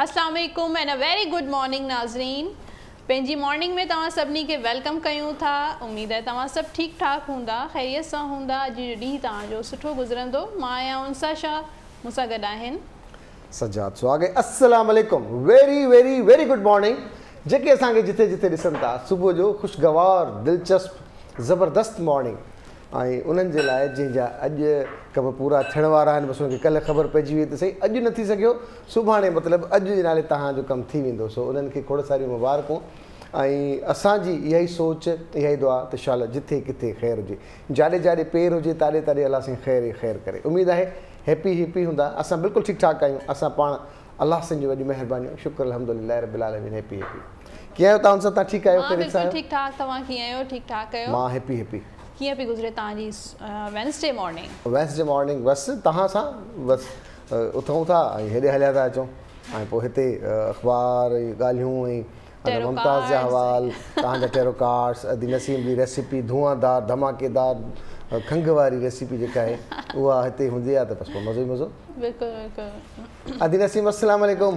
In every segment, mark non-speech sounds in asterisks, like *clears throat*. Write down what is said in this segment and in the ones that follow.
واليڪم and a very good morning ناظرين پنهنجي morning ۾ توهان سڀني کي ويلڪم ڪيون ٿا اميد آهي توهان سڀ ٺيڪ ٺاڪ هوندا خيريت سان هوندا اڄ جو ڏينهن توهان جو سٺو گذرندو مان آهيان انسا شاهه مون سان گڏ آهن سجاد سواگت واليڪم ويري ويري ويري گڊ مارننگ جيڪي اسان کي جٿي جٿي ڏسن ٿا صبح جو خوشگوار دلچسپ زبردست مارننگ ۽ انهن جي لاءِ جنهن جا اڄ ڪم پورا ٿيڻ وارا آهن بس ان کي ڪلهه خبر پئجي وئي ته صحيح اڄ نه ٿي سگهيو. سڀاڻي مطلب اڄ جي نالي توهان جو ڪم ٿي ويندو. سو انهن کي کوڙ ساريون مبارڪون ۽ اسان جي اها ئي سوچ اها ئي دعا ته شال جٿي ڪٿي خير هجي. جاڏي جاڏي پير هجي تاڏي تاڏي الله سائين خير ئي خير ڪري. اميد آهي هيپي هيپي هوندا. اسان بلڪل ٺيڪ ٺاڪ آهيون. اسان پاڻ الله سائين جي وڏي مهرباني. شڪر الهمدلا ربل آلمين. Happy happy. ڪيئن آهيو توهان سان؟ توهان ٺيڪ آهيو؟ ٺيڪ ٺاڪ. توهان ڪيئن آهيو؟ ٺيڪ ٺاڪ آهيو مان هيپي هيپي ڪيئن پئي گذري توهان جي وينسڊي مارننگ وينسڊي مارننگ بس توهان سان بس اٿون ٿا ۽ هيڏي هليا ٿا اچون. ۽ پوءِ هتي اخبار ڳالهيون ۽ ممتاز جا. هوال توهان جا ٽيرو ڪارڊس ادي نسيم جي ريسيپي ڌئاندار ڌماڪيدار کنگهه واري ريسيپي جيڪا آهي اها هتي هوندي آهي ته بس پوءِ مزو ئي مزو. بلڪل بلڪل. ادي نسيم اسلام واليڪم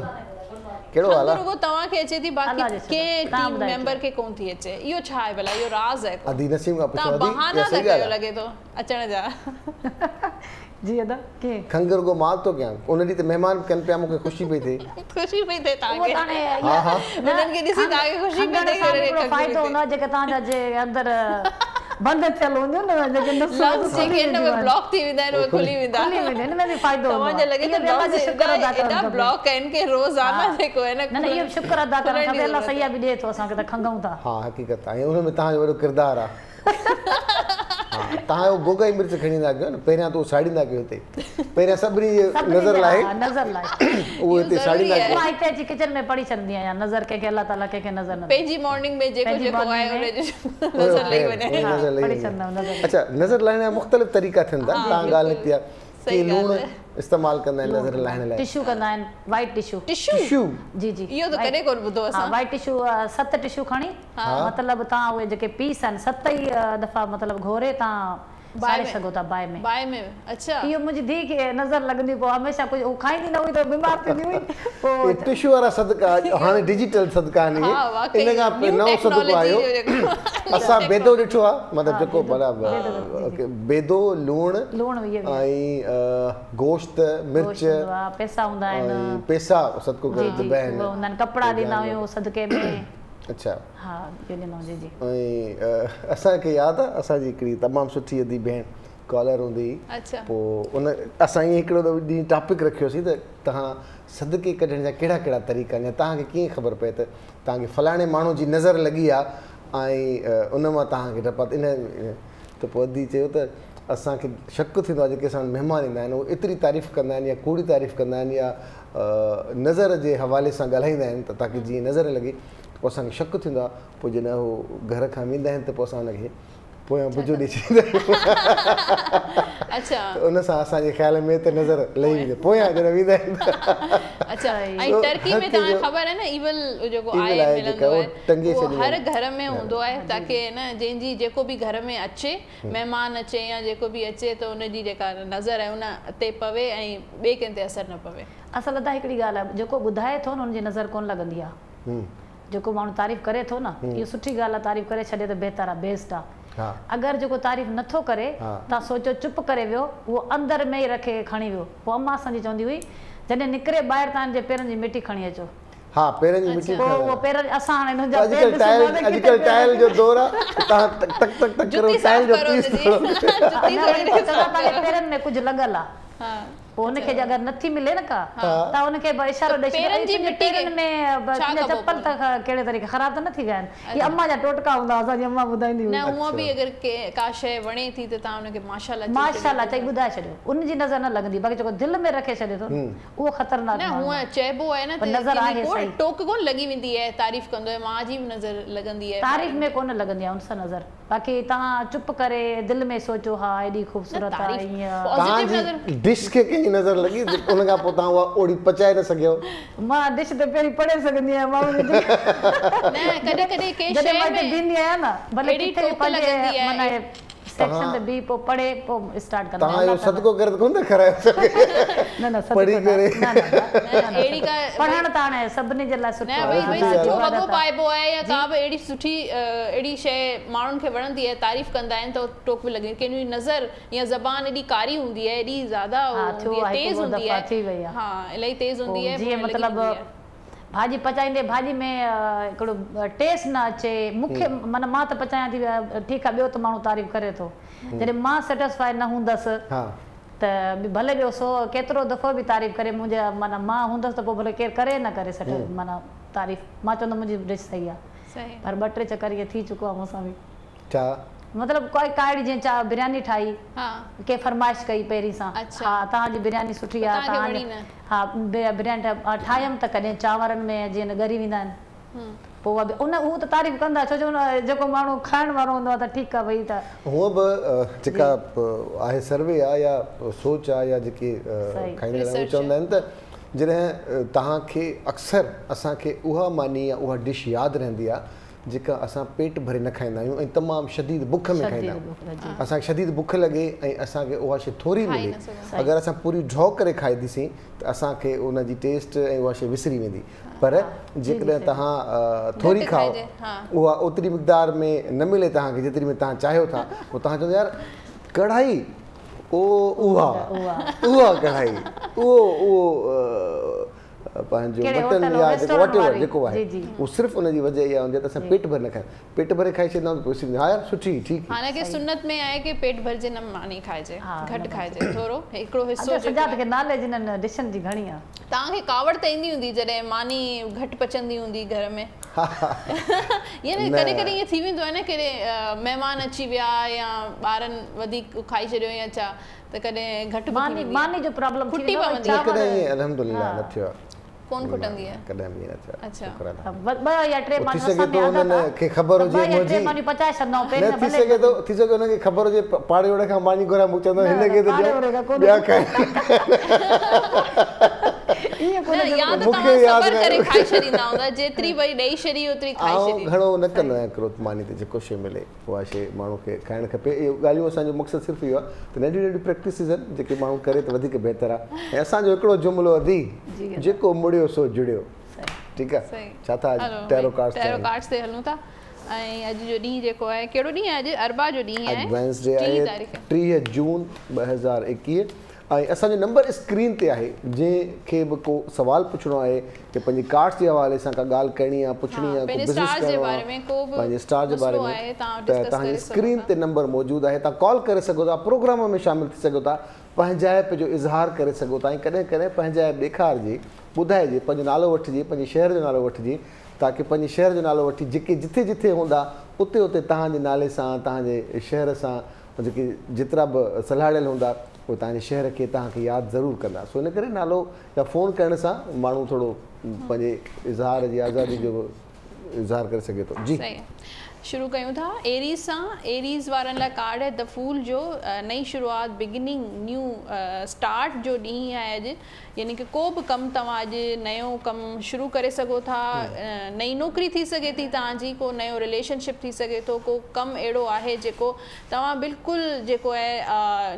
कहिड़ो हाल खंघि आहे रुॻो तव्हांखे अचे थी बाक़ी तव्हां टीम मेंबर खे कोन थी अचे इहो छा आहे भला इहो राज़ आहे को? अदी नसीम खां पुछो अदी बहाना था कयो लॻे थो अचण जा। *laughs* जी अदा कीअं खंघि रुॻो माँ थो कयां? उन ॾींहुं त महिमान कनि पिया मूंखे ख़ुशी पई थिए *laughs* ख़ुशी पई थिए त तव्हांखे हा हा उन्हनि खे ॾिसी तव्हांखे ख़ुशी पई थिए फ़ाइदो हूंदो आहे जेके तव्हांजा जे अंदरि *laughs* بند ٿيل هونديون نه جيڪي نسون لنگس جيڪي هن ۾ بلاڪ ٿي ويندا آهن اهي کلي ويندا کلي وينديون هن ۾ به فائدو هوندو توهان جي آهي. لڳي اهو ٿو به الله جو شڪر ادا ڪرڻ کپي. بلاڪ آهن ڪه روزانه ها. جيڪو آهي نه نه نه اهو شڪر ادا ڪرڻ جي کپي الله ضرورت صحيح به ڏئي ٿو اسان کي ته کنگهون ٿا ها حقيقت آهي ۽ هن ۾ توهان جو وڏو ڪردار آهي ها توهان گوگا ئي مرچ کڻي ايندا ڪيو نه پهريان ته اهو ساڙيندا ڪيو هتي پهريان سڀني جي سڀني نظر جي- لاءِ ها، نظر لاءِ اهو هتي اهو ساڙيندا ضروري آهي. ڪيو مان هتي اچي ڪچن ۾ پڙهي ڇڏندي آهيان نظر ڪنهن کي الله تالا ڪنهن کي نظر نه پنهنجي مارننگ ۾ جيڪو پنهنجي جيڪو آهي morning ۾- ان جو نظر لهي وڃي اهو ها، نظر لهي پڙهي وڃي. ڇڏندا نظر اڇا نظر لاهڻ جا مختلف طريقا ٿين ٿا توهان ڳالهه نڪتي آهي صحيح ڪه لوڻ ڳالهه استعمال ڪندا آهن نظر لاهڻ لاءِ ٽشو ڪندا آهن وائيٽ ٽشو ٽشو ٽشو جي جي. اهو ته ڪڏهن ڪونه ٻڌو ها اسان وائيٽ ٽشو ست ٽشو کڻي. مطلب توهان اهي جيڪي پيس آهن ست ئي دفعا مطلب گهوري توهان ساڙي ۾؟ سگهو ٿا باهه ۾. باهه ۾. اڇا. اهو منهنجي ڌيءُ کي نظر لڳندي پوءِ هميشه ڪجهه اهو کائيندي نه هئي ته بيمار ٿيندي هئي. *laughs* پوءِ اهي ٽشو وارا سدڪا هاڻي ڊجيٽل سدڪا آهن ها، واقعي، ان کان پوءِ new نئون سدڪو آيو. *clears throat* اسان بيدو ڏٺو آهي مطلب جيڪو برابر بيدو لوڻ لوڻ ۽ ا، گوشت مرچ پئسا هوندا آهن. ۽ پئسا سدڪو ڪري هوندا آهن. ڪپڙا ڏيندا هيون صدقي ۾ اڇا. ها اهو ڏنو جي جي. ۽ اسان کي ياد آهي اسان جي هڪڙي تمام سٺي ادي ڀيڻ ڪالر هوندي اڇا. پوءِ ان اسان ائين هڪڙو ڏينهن ٽاپڪ رکيوسين ته توهان صدقي ڪڍڻ جا ڪهڙا ڪهڙا طريقا آهن يا توهان کي ڪيئن خبر پئي ته توهان کي فلاڻي ماڻهو جي نظر لڳي آهي ۽ ان مان توهان کي ڊپا ان ته پوءِ ادي چيو ته اسان کي شڪ ٿيندو آهي جيڪي اسان مهمان ايندا آهن اهي ايتري تعريف ڪندا آهن يا ڪوڙي تعريف ڪندا آهن يا نظر جي حوالي سان ڳالهائيندا آهن ته توهان کي جيئن نظر لڳي پوءِ اسان کي شڪ ٿيندو آهي پوءِ جڏهن اهو گهر کان ويندا آهن ته پوءِ اسان هن کي پويان بجو ڏيئي ڇڏيندا آهيون. *laughs* اڇا. ان سان اسان جي خيال ۾ ته نظر لهي ويندي پويان جڏهن ويندا آهن ته *laughs* اڇا ۽ تو ٽرڪي هر ۾ ڪنهن جو- توهان کي خبر آهي نه ايول جيڪو evil آهي آهي ملندو جيڪا اهو آهي ٽنگي اهو هر. گهر ۾ هوندو آهي تاڪه نه جنهن جي جيڪو به گهر ۾ اچي مهمان اچي يا جيڪو به اچي ته ان جي جيڪا نظر آهي ان تي پوي ۽ ٻئي ڪنهن تي اثر نه پوي. اصل ته هڪڙي ڳالهه آهي جيڪو ٻڌائي ٿو نه هن جي نظر ڪونه لڳندي آهي جيڪو ماڻهو تعريف ڪري ٿو نه اهو سٺي ڳالهه آهي تعريف ڪري ڇڏي ته بهتر آهي بيسٽ آهي. ها. اگر جيڪو تعريف نٿو ڪري. توهان سوچو چپ ڪري ويو اهو اندر ۾ ئي رکي کڻي ويو. پوءِ امان اسان جي چوندي هئي جڏهن نڪري ٻاهر توهان جي پيرن جي مٽي کڻي اچو. ها پيرن جي مٽي پوءِ اهو پير اسان هاڻي هنن جا پير اڄڪلهه ٽائل ڏسون ٿا ته ڪٿي اڄڪلهه پير- ٽائل جو دور آهي توهان ٽڪ ٽڪ ٽڪ ٽڪ ڪرو جتي ٽائل صاف جو ڪرو پيس ديدي. ڪرو. جتي نه، ٿوري وري پوءِ چوندا توهان جي پيرن ۾ ڪجهه لڳل آهي. ها پوءِ هن کي جي اگر نٿي ملي نه ڪا ته هن کي به- اشارو ڏيئي ڇڏو، پيرن "۽ جي تنهنجي مٽي کي پيرن ۾ چپل ته ڪهڙي طريقي خراب ته نه ٿي ويا آهن اهي امان جا ٽوٽڪا هوندا هئا، اسان جي امان ٻڌائيندي هئي. نه هونئن به اگر ڪي ڪا شيءِ وڻي ٿي ته توهان هن کي ماشالاهه چئي ماشالاهه چئي ٻڌائي ڇڏيو. ان جي نظر نه لڳندي باقي جيڪو دل ۾ رکي ڇڏي ٿو نه، اهو خطرناڪ نه هونئن آهي. چئبو آهي نه ته نظر آهي ڪنهن جي ڪونه- صحيح. ٽوڪ ڪونه لڳي ويندي آهي تعريف ڪندو آهي مان جي به نظر لڳندي آهي تعريف ۾ ڪونه لڳندي آهي ان سان نظر. باقي توهان چپ ڪري دل ۾ سوچو ها ايڏي خوبصورت آهي تعريف- ائين پازيٽو نظر ڊش کي نظر لڳي ان کان پوءِ توهان اها اوڙي پچائي نه سگهيو مان ڊش ته پهرين پڙهي سگهندي آهيان مان ان جي- نه ڪڏهن ڪڏهن ڪنهن جڏهن شيءِ مان هتي ۾ بيهندي آهيان نه ڀلي ايڏي ڪٿي به ٽوڪ پنهنجي لڳندي آهي. معنيٰ سيڪشن تي به پوءِ پڙهي پوءِ اسٽارٽ ڪندا توهان اهو. سدڪو ڪري ڪونه ٿا ڪرايو نه نه سدڪو پڙهي نه، ڪري. اهڙي ڪا پڙهڻ ته هاڻي سڀني جي لاءِ نه سٺو ڀئي آهي ڀئي سٺي وڳو پائبو آهي يا ڪا به اهڙي سٺي اهڙي شيءِ ماڻهن کي وڻندي آهي تعريف ڪندا آهن ته ٽوڪ به لڳي ڪنهن جي نظر يا زبان ايڏي ڪاري هوندي آهي ايڏي زياده هوندي آهي آهي، تيز هوندي آهي آهي. ها الاهي تيز هوندي آهي جيئن مطلب آهي. ڀاڄي پچائيندي ڀاڄي ۾ هڪڙو ٽيسٽ نه اچي مون کي معنيٰ مان ته پچايان ٿي ٺيڪ آهي ٻيو ته ماڻهو تعريف ڪري ٿو. جڏهن مان سيٽسفائي نه هوندس ته ڀلي ٻيو سو ڪيترو دفعو به تعريف ڪري منهنجا معنيٰ مان هوندس ته پوءِ ڀلي ڪير ڪري نه ڪري سٽي معنيٰ تعريف مان چوندم منهنجي ڊش صحيح آهي. پر ٻه ٽي چڪر اهي ٿي چڪو آهي مون سان به. ڇا مطلب ڪوئي ڪائڙي جيئن چا برياني ٺاهي ها ڪي فرمائش ڪئي پهرين سان اڇا. ها توهان جي برياني سٺي آهي؟ ها برياني ٺاهيم ته ڪڏهن چانورن ۾ جيئن نه ڳري ويندا آهن همم. پوءِ اها به ان هو ته تعريف ڪندا ڇو جو ان جيڪو ماڻهو کائڻ وارو هوندو آهي ته ٺيڪ آهي ڀئي ته هونئن به جيڪا آهي سروي آهي يا سوچ آهي يا جيڪي. کائيندا آهن اهي چوندا آهن ته جڏهن توهان کي اڪثر اسان کي اها ماني يا اها ڊش ياد رهندي آهي جيڪا اسان پيٽ ڀري نه کائيندا آهيون ۽ تمام شديد بک ۾ کائيندا آهيون. اسان کي شديد بک لڳي ۽ اسان کي اها شيءِ ٿوري ملي. اگر اسان پوري ڊرا ڪري کائينديسين ته اسان کي ان جي ٽيسٽ ۽ اها شيءِ وسري ويندي. پر جيڪڏهن توهان ٿوري کائو. اها اوتري مقدار ۾ نه ملي توهان کي جيتري ۾ توهان چاهيو ٿا. پوءِ توهان چوندا يار ڪڙهائي او اها اها. ڪڙهائي اهو اهو पंहिंजो मटन या जेको रेस्टोरेंट जेको आहे। उहो सिर्फ़ु उनजी वजह इहा हूंदी आहे त असां पेट भरे न खायूं पेट भरे खाई छॾींदा आहियूं पोइ हा यार सुठी ठीकु। हालाँकि सुन्नत में आहे की पेट भरिजे न मानी खाइजे घटि खाइजे। थोरो हिकिड़ो हिसो अंदरि जेको सजात आहे। खे नाले जिन डिशनि जी घणी आहे। तव्हांखे कावड़ त ईंदी हूंदी जॾहिं मानी घटि पचंदी हूंदी घर में। ईअं *laughs* न न। कॾहिं कॾहिं ईअं थी वेंदो आहे न कहिड़े महिमान अची विया या ॿारनि वधीक खाई छॾियो या छा त कॾहिं घटि मानी मानी जो प्रॉब्लम थी वेंदो आहे, अलहमदुलिल्लाह न थियो। आहे कोन कुटंदी आहे कॾहिं बि अच्छा। ॿ या टे माण्हू असां में आंदा हुननि खे ख़बर हुजे मुंहिंजी ॿ या टे माण्हू पचाए छॾंदा पेन न थी सघे थो थी सघे हुनखे ख़बर हुजे पाड़े वारे खां मानी घुरा मूं चवंदो हिन खे त ॿिया काई مون کي توهان ياد صبر نه ڪري آهي. کائي ڇڏيندا هوندا جيتري ڀئي ڏيئي ڇڏي اوتري کائي آئون ڇڏي. گهڻو نه ڪندو آهيان ڪروت ماني تي جيڪو شيءِ ملي اها شيءِ ماڻهو کي کائڻ کپي. اهو ڳالهيون اسان جو مقصد صرف اهو آهي ته ننڍيون ننڍيون پريڪٽسس آهن جيڪي ماڻهو ڪري ته وڌيڪ بهتر آهي ۽ اسان جو هڪڙو جملو اڌي جيڪو مڙيو سو جڙيو. ٺيڪ آهي صحيح. ڇا ٿا هلو ٽيرو ڀئي، ڪارڊس ٽيرو ڪارڊس تي هلون ٿا. ۽ اڄ جو ڏينهن جيڪو آهي ڪهڙو ڏينهن آهي اڄ؟ اربع جو ڏينهن آهي اڄ وينسڊي ٽيهه آهي تاريخ. ٽيهه جون ٻه هزار ايڪويهه ۽ اسان جو نمبر اسڪرين تي آهي جنهن کي به ڪو سوال پڇڻو آهي ڪه پنهنجي ڪارڊس جي حوالي سان ڪا ڳالهه ڪرڻي آهي پڇڻي ها، آهي پنهنجي بزنس ڪرڻو آهي پنهنجي اسٽار جي باري ۾ ته توهان جي اسڪرين. تي نمبر موجود آهي توهان ڪال ڪري سگهو ٿا پروگرام ۾ شامل ٿي سگهو ٿا پنهنجائپ جو اظهار ڪري سگهو ٿا ۽ ڪڏهن ڪڏهن پنهنجائپ ڏيکارجي ٻڌائجي پنهنجو نالو وٺجي پنهنجي شهر جو نالو وٺجي تاڪه پنهنجي شهر جو نالو وٺي جيڪي جٿي جٿي هوندا اتي اتي توهان جي نالي سان توهان جي شهر سان جيڪي جيترا به سلاهيل هوندا اهي توهان جي شهر کي توهان کي ياد ضرور ڪندا سو ان ڪري نالو يا فون ڪرڻ سان ماڻهو ٿورو پنهنجي اظهار جي آزادي جو اظهار ڪري سگهي ٿو. جي. شروع ڪيون ٿا. ايريز سان ايريز وارن لاءِ ڪارڊ آهي دي ڦول جو نئي شروعات بگننگ نيو اسٽارٽ جو ڏينهن آهي اڄ. يعني ڪه ڪو به ڪم توهان اڄ نيو ڪم شروع ڪري سگهو ٿا. نئي نوڪري ٿي سگهي ٿي توهان جي ڪو نيو رليشنشپ ٿي سگهي ٿو ڪو ڪم اهڙو آهي جيڪو توهان بلڪل جيڪو آهي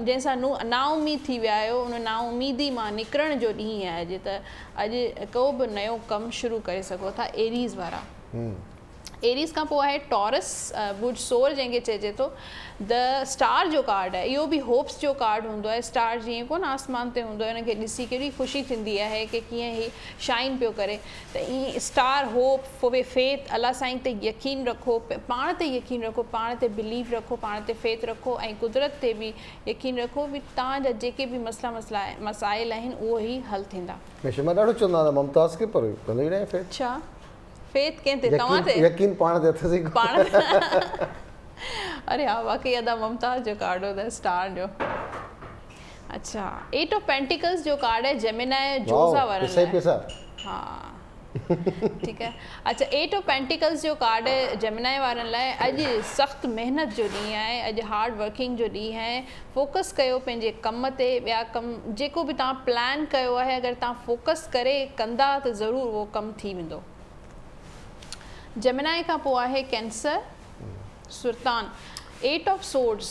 جنهن سان نه نائميد ٿي ويا آهيو ان نائميدي مان نڪرڻ جو ڏينهن آهي اڄ. ته اڄ ڪو به نيو ڪم شروع ڪري سگهو ٿا ايريز وارا ايريز کان پوءِ آهي ٽارس بج سور جنهن کي چئجي ٿو دي اسٽار جو ڪارڊ آهي اهو به هوپس جو ڪارڊ هوندو آهي اسٽار جيئن ڪونه آسمان تي هوندو آهي هن کي ڏسي ڪيڏي خوشي ٿيندي آهي ڪه ڪيئن هي شائن پيو ڪري. ته ائين اسٽار هوپ فار فيٿ الله سائين تي يقين رکو پاڻ تي يقين رکو پاڻ تي بليو رکو پاڻ تي فيٿ رکو ۽ قدرت تي به يقين رکو به توهان جا جيڪي به مسلا مسلا مسائل آهن اهو ئي هل ٿيندا فيٿ ڪنهن تي توهان تي؟ يقين پاڻ تي اٿس. پاڻ *laughs* اري ها واقعي ادا ممتاز جو ڪارڊ هو اسٽار جو. اڇا ايٽ آف پينٽڪلس جو ڪارڊ هي جيمنائي جوجا وائو، وارن پئسا ئي لاءِ پئسا هان. ٺيڪ هي. اڇا ايٽ آف پينٽڪلس جو ڪارڊ هي جيمنائي وارن لاءِ اڄ سخت محنت جو ڏينهن آهي اڄ هارڊ ورڪنگ جو ڏينهن آهي فوڪس ڪيو پنهنجي ڪم تي ٻيا ڪم جيڪو به توهان پلان ڪيو آهي اگر توهان فوڪس ڪري ڪندا ته ضرور اهو ڪم ٿي ويندو जेमिनाई खां पोइ आहे कैंसर सुल्तान एट ऑफ़ सोर्ड्स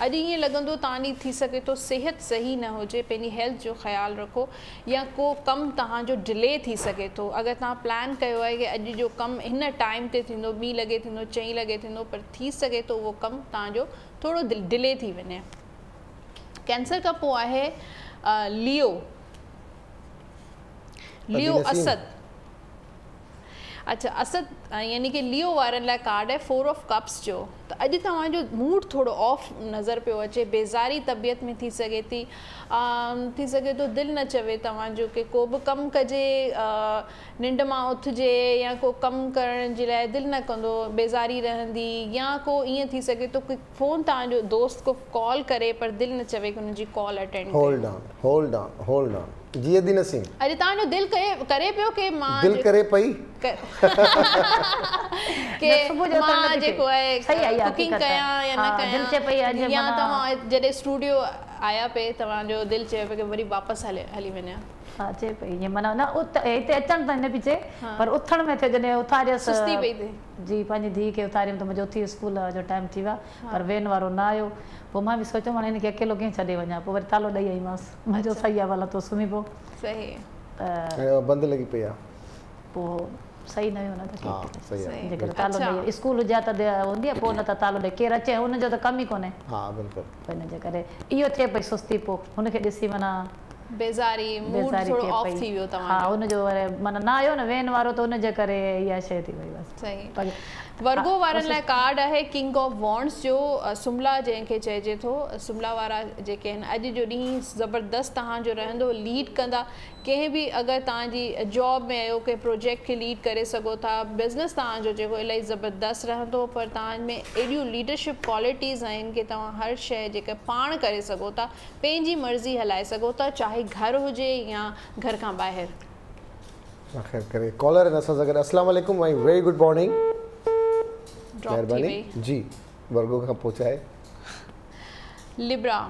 अॼु ईअं लॻंदो तव्हांजी थी सघे थो सिहत सही न हुजे पंहिंजी हेल्थ जो ख़्यालु रखो या को कमु तव्हांजो डिले थी सघे थो अगरि तव्हां प्लान कयो आहे की अॼु जो कमु हिन टाइम ते थींदो ॿी लॻे थींदो चईं लॻे थींदो पर थी सघे थो उहो कमु तव्हांजो थोरो डिले थी वञे। कैंसर खां पोइ आहे लियो लियो असद अच्छा असद यानी कि लियो वारनि लाइ कार्ड आहे फोर ऑफ़ कप्स जो। त अॼु तव्हांजो मूड थोरो ऑफ़ नज़र पियो अचे, बेज़ारी तबियत में थी सघे थी। थी सघे थो दिलि न चवे तव्हांजो की को बि कमु कजे निंड माँ उथिजे या को कमु करण जे लाइ दिलि न कंदो, बेज़ारी रहंदी या को ईअं थी सघे थो फ़ोन तव्हांजो दोस्त को कॉल करे पर दिलि न चवे की हुनजी call attend hold on hold on hold on جي ادي نسيم اڄ توهان جو دل ڪري ڪري پيو ڪه مان دل ڪري پئي؟ ڪ- *laughs* ڪه جو مان جيڪو آهي صحيح آهي، ڪوڪنگ. ڪيان يا نه ها، دل چئي پئي ڪيان. اڄ يا توهان جڏهن اسٽوڊيو آيا پي توهان جو دل چئي پيو ڪه وري واپس هلي هلي وڃان. ها چئي پئي ائين معنيٰ نه ات هتي اچڻ ته نه پئي چئي پر اٿڻ ۾ ٿيو جڏهن اٿاريس سستي پئي ٿئي جي پنهنجي ڌيءُ کي اٿاريم ته منهنجو اٿي اسڪول جو ٽائيم ٿي ويو پر وين وارو نه آيو پوءِ مان به سوچيو هاڻي هن کي اڪيلو ڪيئن ڇڏي وڃان؟ پوءِ وري تالو ڏيئي آئيمانس. صحيح آهي ڀلا تو سمهي پيو صحيح. ته ۽ بند لڳي پئي آهي. پوءِ صحيح نه هيو نه ته ها ٺيڪ صحيح آهي. صحيح. جي ڪري تالو اڇا. ڏيئي اسڪول هجي ها ته دي- هوندي آهي پوءِ نه ته تالو ڏيئي ڪير اچي هن جو ته ڪم ئي ڪونهي. ها بلڪل. پوءِ هن جي ڪري اهو ٿئي پئي سستي پوءِ هن کي ڏسي معنيٰ بيزاري موڊ بيزاري ٿورو ٿئي آف پئي. ٿي ويو ها توهان جو هن جو وري معنيٰ نه آيو نه وين وارو ته هن جي ڪري اها شيءِ ٿي وئي بس. صحيح. پر ورگو وارن لاءِ ڪارڊ آهي ڪنگ آف وانڊس جو سملا جنهن کي چئجي ٿو. سملا وارا جيڪي آهن اڄ جو ڏينهن زبردست توهان جو رهندو ليڊ ڪندا. ڪنهن به اگر توهان جي جاب ۾ آهيو ڪنهن پروجيڪٽ کي ليڊ ڪري سگهو ٿا بزنس توهان جو جيڪو الاهي زبردست رهندو پر توهان ۾ ايڏيون ليڊرشپ ڪوالٽيز آهن ڪه توهان هر شيءِ جيڪا پاڻ ڪري سگهو ٿا پنهنجي مرضي هلائي سگهو ٿا چاهي گهر هجي يا گهر کان ٻاهر. خير ڪري ڪالر آهن اسان سان گڏ اسلام واليڪم ۽ ويري گڊ مارننگ ڊراپ ٿي مهرباني وئي جي ورگو کان پهچائي لبرا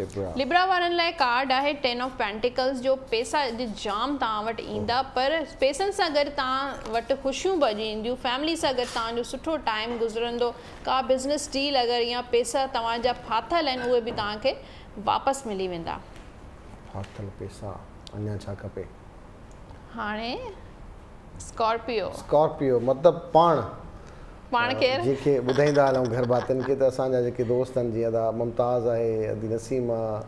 لبرا لبرا وارن لاءِ ڪارڊ آهي ٽين آف پينٽڪلس جو پئسا اڄ جام توهان وٽ ايندا پر پئسن سان گڏ توهان وٽ خوشيون ڀڄي اينديون فيملي سان گڏ توهان جو سٺو ٽائيم گذرندو ڪا بزنس ڊيل اگر يا پئسا توهان جا ڦاٿل آهن اهي به توهان کي واپس ملي ويندا ڦاٿل پئسا اڃا ڇا کپي هاڻي سڪارپيو سڪارپيو مطلب پاڻ پاڻ ڪير؟ جيڪي ٻڌائيندا هلون گهر ڀاتين کي ته اسان جا جيڪي دوست آهن جيئن ته ممتاز آهي ادي نسيم آهي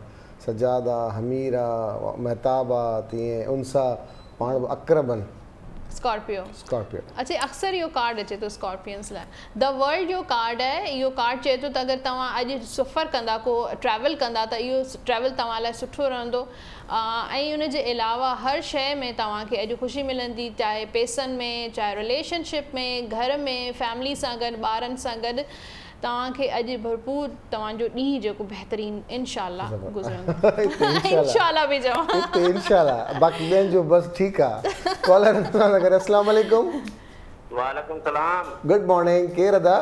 سجاد آهي همير آهي مهتاب آهي تيئن انسا پاڻ اڪرب آهن स्कॉर्पियो स्कॉर्पियो अच्छा अक्सर इहो कार्ड अचे थो स्कॉर्पियंस लाइ द वर्ल्ड जो कार्ड आहे इहो कार्ड चए थो त अगरि तव्हां अॼु सफ़र कंदा को ट्रैवल कंदा त इहो ट्रैवल तव्हां लाइ सुठो रहंदो। ऐं उन जे अलावा हर शइ में तव्हांखे अॼु ख़ुशी मिलंदी चाहे पैसनि में चाहे रिलेशनशिप में घर में फैमिली सां गॾु ॿारनि सां गॾु। तव्हांखे अॼु भरपूर तव्हांजो ॾींहुं जेको बहितरीनु इनशाला गुज़रंदो। *laughs* इंशाल्लाह इनशाला बि चवां। इनशाला बाक़ी ॿियनि जो बसि ठीकु आहे कॉलर गॾु अस्सलाम वालेकुम वालेकुम सलाम। Good morning. केरु अदा?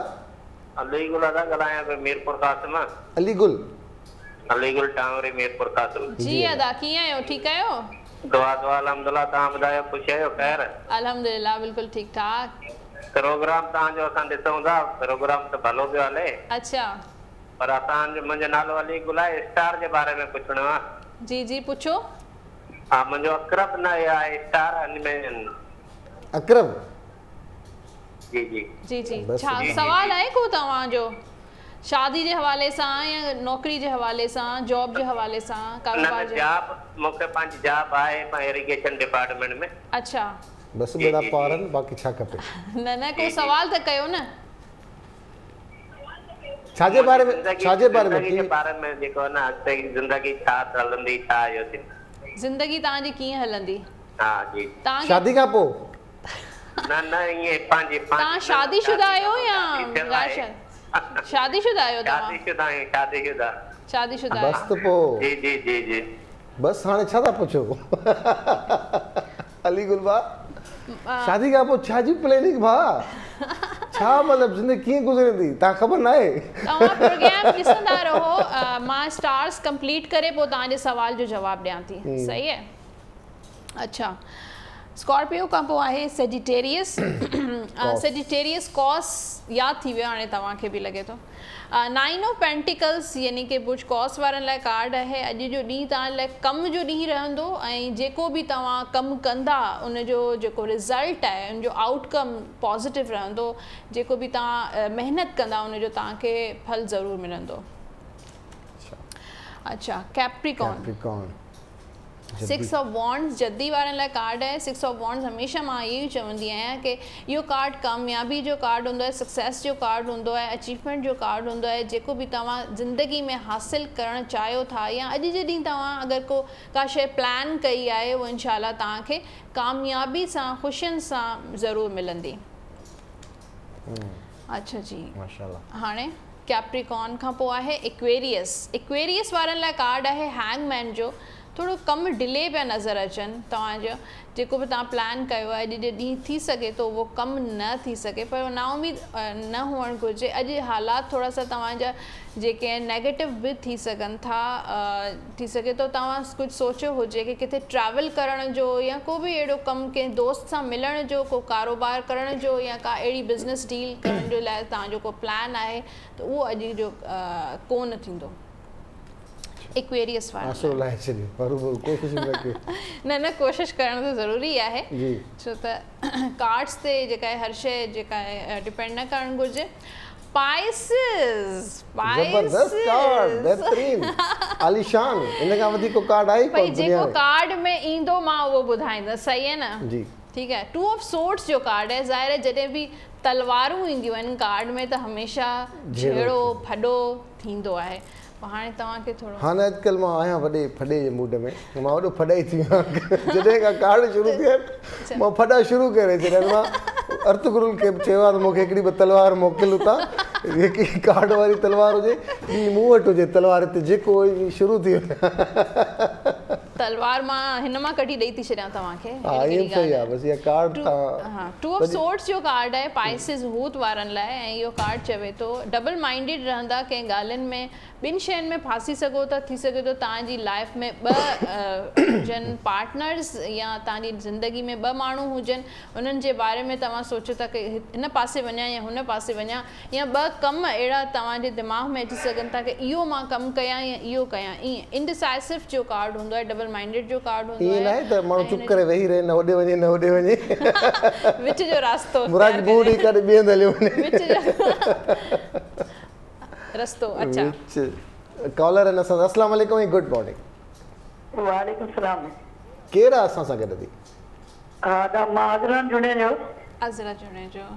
अलीगुल अदा ॻाल्हायां पियो मीरपुर कासिम। अलीगुल। अलीगुल टावरी मीरपुर कासिम। जी अदा कीअं आहियो? ठीकु आहियो? दुआ दुआ अलहमदुल्ला तव्हां ॿुधायो ख़ुशि आहियो? ख़ैर। अल्हम्दुलिल्लाह बिल्कुलु ठीकु ठाक। پروگرام توهان جو اسان ڏسون ٿا پروگرام ته ڀلو پيو هلي. اڇا. پر اسان جو منهنجو نالو اليگل آهي اسٽار جي باري ۾ پڇڻو آهي جي جي پڇو. ها منهنجو اڪرب نه آهي اسٽار ۾ اڪرم جي جي. جي جي. ڇا سوال جي. آهي ڪو توهان جو؟ شادي جي حوالي سان يا نوڪري جي حوالي سان جاب جي حوالي سان ڪاروبار جي جاب مون کي پنهنجي جاب آهي مان ارگيشن ڊپارٽمينٽ ۾. اڇا बसि जी, बेड़ा जी, पार जी। आहिनि बाक़ी छा खपे न न को सवाल त कयो न? छाजे बारे में छाजे बारे में जे की- बारे में जेको आहे न अॻिते ज़िंदगी छा हलंदी छा इहो ज़िंदगी तव्हांजी कीअं हलंदी? हा जी। तव्हांखे शादी खां पोइ न न ईअं पंहिंजी तव्हां शादीशुदा आहियो या शादीशुदा। शादी- शादीशुदा आहियो तव्हां? शादीशुदा आहियूं शादीशुदा। शादीशुदा बसि त पोइ जी जी जी जी। बसि हाणे छा था पुछो? अली गुलबा शादी खां पोइ छा जी प्लेनिंग भाउ छा मतिलबु ज़िंदगी कीअं गुज़रंदी तव्हां ख़बर न आहे तव्हां प्रोग्राम ॾिसंदा रहो अ, माँ स्टार्स कंप्लीट करे पोइ तव्हांजे सवाल जो जवाबु ॾियाँ थी। सही आहे अच्छा स्कॉर्पियो खां पोइ आहे सेजिटेरियस सेजिटेरियस कॉस यादि थी वियो हाणे तव्हांखे बि लॻे थो। نائن آف پينٽڪلس يعني ڪه بج ڪاس وارن لاءِ ڪارڊ آهي. اڄ جو ڏينهن توهان لاءِ ڪم جو ڏينهن رهندو ۽ جيڪو به توهان ڪم ڪندا ان جو جيڪو رزلٽ آهي ان جو آئٽڪم پازيٽو رهندو. جيڪو به توهان محنت ڪندا ان جو توهان کي ڦل ضرور ملندو. اڇا. ڪيپرڪان سڪس آف وانڊس جدي وارن لاءِ ڪارڊ آهي سڪس آف وانڊس هميشه مان اهو ئي چوندي آهيان ڪه اهو ڪارڊ ڪاميابي جو ڪارڊ هوندو آهي سڪسيس جو ڪارڊ هوندو آهي اچيومينٽ جو ڪارڊ هوندو آهي جيڪو به توهان زندگي ۾ حاصل ڪرڻ چاهيو ٿا يا اڄ جي ڏينهن توهان اگر ڪو ڪا شيءِ پلان ڪئي آهي اهو انشالا توهان کي ڪاميابي سان خوشين سان ضرور ملندي. اڇا جي. ماشالاهه. هاڻي ڪيپرڪان کان پوءِ آهي ايڪويريس ايڪويريس وارن لاءِ ڪارڊ آهي هينگمين جو ٿورو ڪم ڊلي پيا نظر اچن توهان جو. جيڪو به توهان پلان ڪيو آهي اڄ جي ڏينهن ٿي سگهي ٿو اهو ڪم نه ٿي سگهي. پر نائميد نه هئڻ گهرجي. اڄ حالات ٿورا سا توهان جا جيڪي آهن نيگيٽو به ٿي سگهن ٿا. ٿي سگهي ٿو توهان ڪجهه سوچيو هجي ڪه ڪٿي ٽريول ڪرڻ جو يا ڪو به اهڙو ڪم ڪنهن دوست سان ملڻ جو ڪو ڪاروبار ڪرڻ جو يا ڪا اهڙي بزنس ڊيل ڪرڻ جو لاءِ توهان جو ڪو پلان آهي ته اهو اڄ جو ڪونه ٿيندو ايڪويريس وارو آسو لاهي ڇڏيو پر اهو ڪوشش نه ڪيو نه نه ڪوشش ڪرڻ ته ضروري آهي. جي. ڇو ته *clears throat* ڪارڊس تي جيڪا آهي هر شيءِ جيڪا آهي ڊپينڊ نه ڪرڻ گهرجي پائسس زبردست ڪارڊ بهترين. *laughs* عاليشان ان کان وڌيڪ ڪو ڪارڊ آهي ئي ڀئي ڪونه دنيا جيڪو ۾؟ ڪارڊ ۾ ايندو مان اهو ٻڌائيندس صحيح آهي نه؟ جي. ٺيڪ آهي ٽو آف سورٽس جو ڪارڊ آهي ظاهر آهي جڏهن به تلوارون اينديون آهن ڪارڊ ۾ ته هميشه فڏو ٿيندو آهي هاڻي توهان کي ٿورو هاڻي اڄڪلهه مان آهيان وڏي فڏي جي موڊ ۾. مان وڏو فڏائي ٿي ويو آهيان. جڏهن کان ڪارڊ شروع ٿيا مان فڏا شروع ڪري ڇڏيا آهن. مان ارٿ گرل کي به چيو آهي ته مون کي هڪڙي ٻه تلوار موڪل اتان جيڪي ڪارڊ واري تلوار هجي ٻي مون وٽ هجي تلوار هتي جيڪو شروع ٿي وڃي تلوار مان هن مان ڪڍي ڏيئي ٿي ڇڏيان توهان کي. ها اهڙي ائين ڪهڙي صحيح ڳالهه آهي بس اها ڪارڊ توهان ها ٽو آف سورٽس جو ڪارڊ آهي پائسس هوت وارن لاءِ ۽ اهو ڪارڊ چوي ٿو ڊبل مائنڊيڊ رهندا ڪنهن ڳالهين ۾ ٻن شين ۾ ڦاسي سگهو ٿا ٿي سگهي ٿو توهان جي لائيف ۾ ٻه ا، هجن پارٽنرس يا توهان جي زندگي ۾ ٻه ماڻهو هجن انهن جي باري ۾ توهان سوچو ٿا ڪه هن پاسي وڃان يا هن پاسي وڃان يا ٻه ڪم اهڙا توهان جي دماغ ۾ اچي سگهن ٿا ڪه اهو مان ڪم ڪيان يا اهو ڪيان ائين انڊسائسو جو ڪارڊ هوندو آهي ڊبل مائنڊيڊ جو ڪارڊ هوندو آهي آهي ته ماڻهو چپ ڪري ويهي رهي نه هوڏي وڃي نه هوڏي وڃي. *laughs* وچ جو راستو *laughs* مراد اکتيار بوڙهي ڪري. ٻئي هنڌ هليو وڃي. *laughs* وچ جو رستو اڇا. وچ ڪالر آهن اسان اسلام واليڪم ۽ گڊ مارننگ واليڪم سلام. ڪير آهي اسان سان گڏ ٿي ها ته مان ادنان جڙي جو عذرا چڻي جو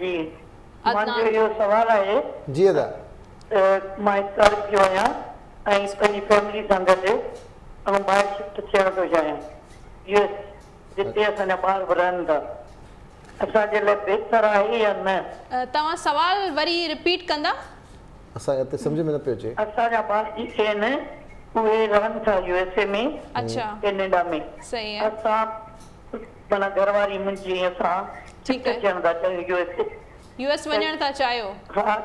جي. منهنجو اهو سوال آهي. جي ادا ته مان افطار پيو آهيان ۽ پنهنجي فيملي سان گڏ ۽ ٻاهر شفٽ ٿيڻ ٿو چاهيان اهو جتي اسان جا ٻار به رهن ٿا اسان جي لاءِ بهتر آهي يا نه ا، توهان سوال وري رپيٽ ڪندا اسان هتي سمجهه ۾ نه پيو اچي اسان جا ٻار جيڪي آهن اهي رهن ٿا يو ايس اي ۾ اڇا ڪينيڊا ۾ صحيح آهي اسان معنيٰ گهرواري منهنجي اسان ٺيڪ شفٽ آهي ٿيڻ ٿا چاهيون U S A U S وڃڻ ٿا چاهيو ها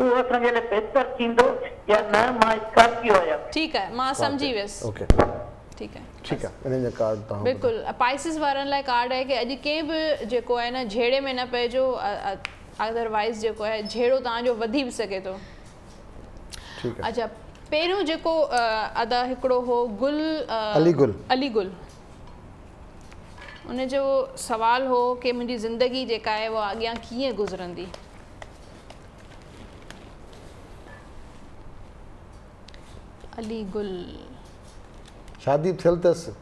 اهو اسان جي لاءِ بهتر ٿيندو يا نه مان سڪارپيو آهيان ٺيڪ آهي مان سمجهي ويس اوڪي ٺيڪ آهي ٺيڪ آهي انهن جا ڪارڊ توهان بلڪل پائسس وارن لاءِ ڪارڊ آهي ڪه اڄ ڪنهن به جيڪو آهي نه جهيڙي ۾ نه پئجو ادروائز جيڪو آهي جهيڙو توهان جو وڌي به سگهي ٿو اڇا پهريون جيڪو ادا هڪڙو هو گل ا، علي گل. علي گل ان جو سوال هو ڪه منهنجي زندگي جيڪا آهي اها اڳيان ڪيئن گذرندي अली गुल शादी थियल अथसि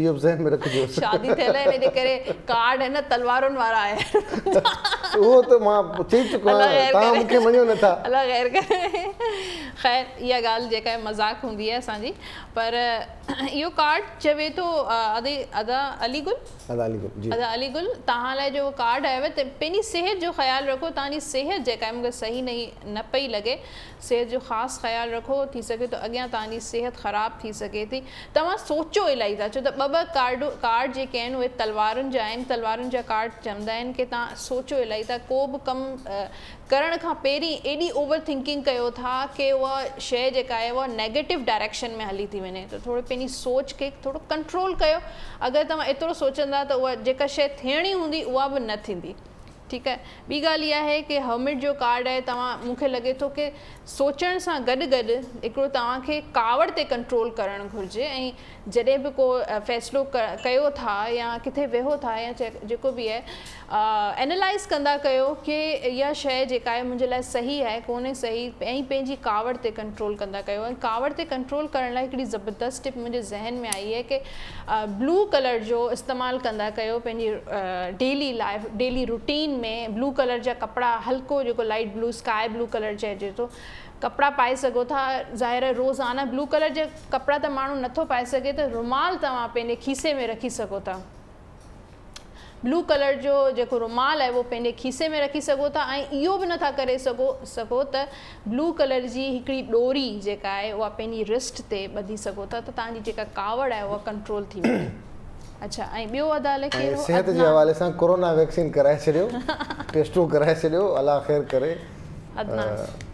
इहो बि ज़हन में रखिजो शादी थियल आहे हिन करे कार्ड आहे न तलवारुनि वारा आहे उहो त माँ चई चुको आहियाँ तव्हां। मूंखे मञो नथा अलाह ख़ैर करे ख़ैर इहा ॻाल्हि जेका आहे मज़ाक हूंदी आहे असांजी। पर इहो कार्ड चवे थो अ, अदे अदा अली गुल अदा अली गुल जी। अदा अली गुल तव्हां लाइ जो कार्ड आयो आहे त पंहिंजी सिहत जो ख़्यालु रखो तव्हांजी सिहत जेका आहे मूंखे सही नहीं न पई लॻे सिहत जो ख़ासि ख़्यालु रखो थी सघे थो अॻियाँ तव्हांजी सिहत ख़राबु थी सघे थी। तव्हां सोचो इलाही था छो त ॿ कार्ड कार्ड जेके आहिनि, उहे तलवारुनि जा कार्ड चवंदा आहिनि की सोचो इलाही त को बि कमु करण खां पहिरीं एॾी ओवर थिंकिंग कयो था की उहा शइ जेका आहे नेगेटिव डायरेक्शन में हली थी वञे। त थोरो पंहिंजी सोच खे थोरो कंट्रोल कयो। अगरि तव्हां एतिरो सोचंदा त उहा जेका शइ थियणी हूंदी, उहा न थींदी। ठीकु आहे? ॿी ॻाल्हि इहा आहे की हर्मिट जो कार्ड आहे, तव्हां मूंखे लॻे थो की سوچڻ سان گڏ گڏ هڪڙو توهان کي ڪاوڙ تي ڪنٽرول ڪرڻ گهرجي ۽ جڏهن به ڪو فيصلو ڪيو ٿا يا ڪٿي ويهو ٿا يا جيڪو به آهي اينالائز ڪندا ڪيو ڪه اها شيءِ جيڪا آهي منهنجي لاءِ صحيح آهي ڪونهي صحيح ۽ پنهنجي ڪاوڙ تي ڪنٽرول ڪندا ڪيو. ۽ ڪاوڙ تي ڪنٽرول ڪرڻ لاءِ هڪڙي زبردست ٽپ منهنجي ذهن ۾ آئي آهي ڪه بلو ڪلر جو استعمال ڪندا ڪيو پنهنجي daily life daily routine ۾. Blue colour جا ڪپڙا هلڪو جيڪو لائيٽ بلو سڪائي بلو ڪلر چئجي ٿو ڪپڙا پائي سگهو ٿا. ظاهر روزانه بلو ڪلر جا ڪپڙا ته ماڻهو نٿو پائي سگهي ته رومال توهان پنهنجي کيسي ۾ رکي سگهو ٿا. بلو ڪلر جو جيڪو رومال آهي اهو پنهنجي کيسي ۾ رکي سگهو ٿا ۽ اهو به نٿا ڪري سگهو سگهو ته بلو ڪلر جي هڪڙي ڏوري جيڪا آهي اها پنهنجي رسٽ تي ٻڌي سگهو ٿا. ته توهان جي جيڪا ڪاوڙ آهي اها ڪنٽرول ٿي وڃي. *clears throat* اڇا ۽ ٻيو ادالي ۽ ڪهڙو؟ صحت جي حوالي سان ڪورونا ويڪسين ڪرائي ڇڏيو *laughs* ٽيسٽون ڪرائي ڇڏيو الله خير ڪري. ادنان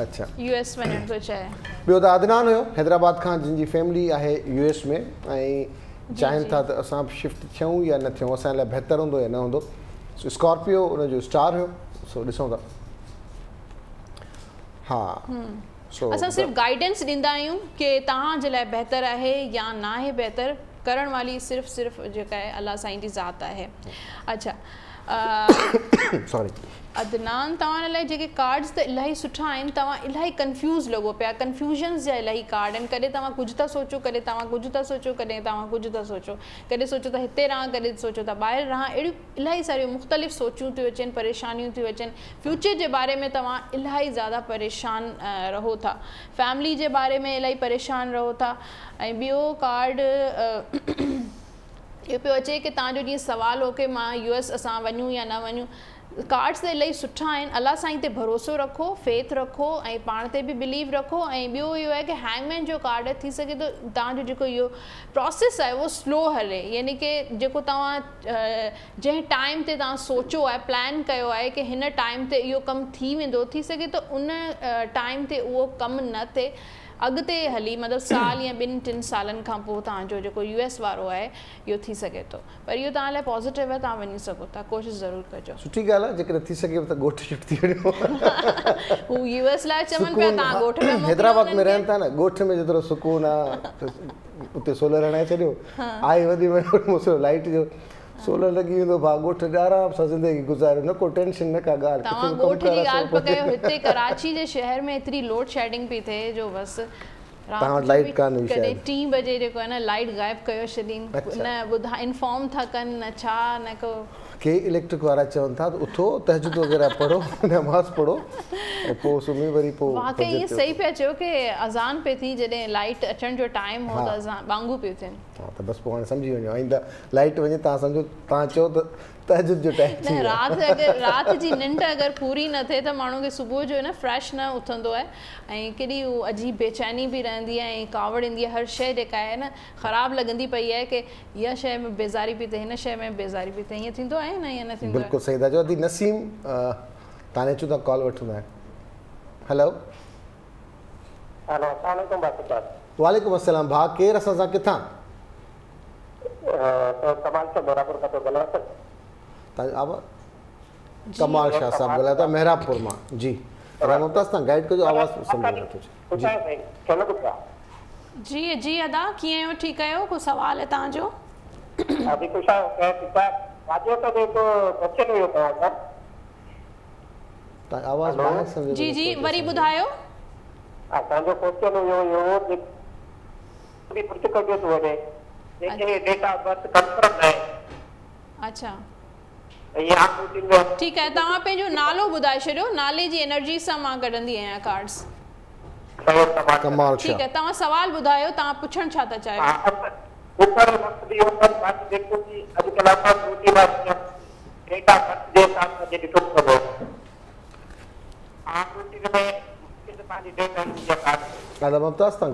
अच्छा। यू एस वञण थो चाहे ॿियो त अदनान हुयो हैदराबाद खां जिन जी फैमिली आहे यू एस में ऐं चाहिनि था त असां बि शिफ्ट थियूं या न थियूं असांजे लाइ बहितरु हूंदो या न हूंदो। स्कॉर्पियो उनजो स्टार हुयो सो ॾिसूं था। हा सो असां सिर्फ़ु गाइडेंस ॾींदा आहियूं की तव्हांजे लाइ बहितरु आहे या न आहे बहितरु करण वाली सिर्फ़ु सिर्फ़ु जेका आहे अलाह साईं जी ज़ात आहे। अच्छा सॉरी *coughs* अदनान, तव्हां लाइ जेके कार्ड्स त इलाही सुठा आहिनि, तव्हां इलाही कंफ्यूज़ लॻो पिया कंफ्यूजन्स जा इलाही कार्ड आहिनि। कॾहिं तव्हां कुझु था सोचो, कॾहिं तव्हां कुझु था सोचो, कॾहिं तव्हां कुझु था सोचो, कॾहिं सोचो था हिते रहां, कॾहिं सोचो था ॿाहिरि रहां। अहिड़ियूं इलाही सारियूं मुख़्तलिफ़ सोचूं थियूं अचनि, परेशानियूं थियूं अचनि। फ्यूचर जे बारे में तव्हां इलाही ज़्यादा परेशान रहो था। फैमिली जे बारे में इलाही परेशान रहो था। ऐं ॿियो कार्ड *clears throat* इहो पियो अचे की तव्हांजो जीअं सुवालु हो की माँ यू एस असां वञूं या न वञूं ڪارڊس ته الاهي سٺا آهن. الله سائين تي ڀروسو رکو فيٿ رکو ۽ پاڻ تي به بليو رکو. ۽ ٻيو اهو آهي ڪه هينگمين جو ڪارڊ ٿي سگهي ٿو توهان جو جيڪو اهو پروسيس آهي اهو سلو هلي. يعني ڪه جيڪو توهان جنهن ٽائيم تي توهان سوچو آهي پلان ڪيو آهي ڪه هن ٽائيم تي اهو ڪم ٿي ويندو ٿي سگهي ته ان ٽائيم تي اهو ڪم نه ٿئي اڳتي هلي مطلب سال يا ٻن ٽن سالن کان پوءِ توهان جو جيڪو يو ايس وارو آهي اهو ٿي سگهي ٿو. پر اهو توهان لاءِ پازيٽو آهي توهان وڃي سگهو ٿا ڪوشش ضرور ڪجو. سٺي ڳالهه آهي جيڪڏهن ٿي سگهي ته ڳوٺ شفٽ ٿي وڃو. *laughs* هو يو ايس لاءِ چون پيا سڪون توهان ڳوٺ ۾ موڪليو حيدرآباد ۾ انهن رهن ٿا نه ڳوٺ ۾ جيترو سڪون آهي ته اتي سولر هڻائي ڇڏيو. آئي وڌي وڃو لائيٽ جو سولر لڳي ويندو ڀاءُ ڳوٺ آرام سان زندگي گذاريو نه ڪو ٽينشن نه ڪا ڳالهه توهان ڳوٺ جي ڳالهه پيا ڪيو هتي ڪراچي جي شهر ۾ ايتري لوڊ شيڊنگ پئي ٿئي جو بس توهان وٽ لائيٽ ڪانه هئي ڪڏهن شايد. ٽي بجي جيڪو آهي نه لائيٽ غائب ڪيو ڇڏين اڇا. نه ٻڌا انفارم ٿا ڪن نه ڇا نه ڪو ڪي اليڪٽرڪ وارا چون ٿا ته اٿو تهجد وغيره پڙهو *laughs* نماز پڙهو ۽ پوءِ سمهي وري پوءِ واقعي. صحيح پيا چيو ڪه اذان پي ٿي جڏهن لائيٽ اچڻ جو ٽائيم هو ته ها. اذان وانگر پيون ٿين ها ته بس پوءِ هاڻي سمجهي وڃو آئيندا لائيٽ وڃي توهان سمجهو توهان چئو ته تهجد جو ٽائيم ٿي نه. رات اگر رات جي ننڊ اگر پوري نه ٿئي ته ماڻهو کي صبح جو نه فريش نه اٿندو آهي. ۽ ڪيڏي هو عجيب بيچيني به رهندي آهي ۽ ڪاوڙ ايندي آهي. هر شيءِ جيڪا آهي نه خراب لڳندي پئي آهي ڪه اها شيءِ ۾ بيزاري پئي ٿئي هن شيءِ ۾ بيزاري پئي ٿئي. ائين ٿيندو آهي نه ائين نه ٿيندو بلڪل صحيح ٿا چئو. دي نسيم توهان اچو ٿا ڪال وٺندا آهيو هيلو. هيلو اسلام واليڪم اسلام. ڀاءُ ڪير اسان سان ڪٿان؟ تو ڪمال سي برابر આવા કમાલ શાહ સાહેબ બોલ્યા હતા મહેરાપુરમાં જી રામવતાસના ગાઈડ કજો આવાજ સંભળ રહ્યો છે જી जी अदा कीअं आहियो ठीकु आहियो को सुवाल आहे तव्हांजो अभी कुछ राजो तो देखो बच्चे नहीं होता अच्छा। है? सर आवाज़ बाहर समझ जी जी वरी ॿुधायो असां जो क्वेश्चन हुयो इहो बि पुछ कजो थो वञे जेके डेटा बस कंफर्म आहे अच्छा। ठीकु आहे तव्हां पंहिंजो नालो ॿुधाए छॾियो नाले जी एनर्जी सां माँ कढंदी आहियाँ कार्ड्स ठीकु आहे तव्हां सवाल ॿुधायो तव्हां पुछणु छा था चाहियो?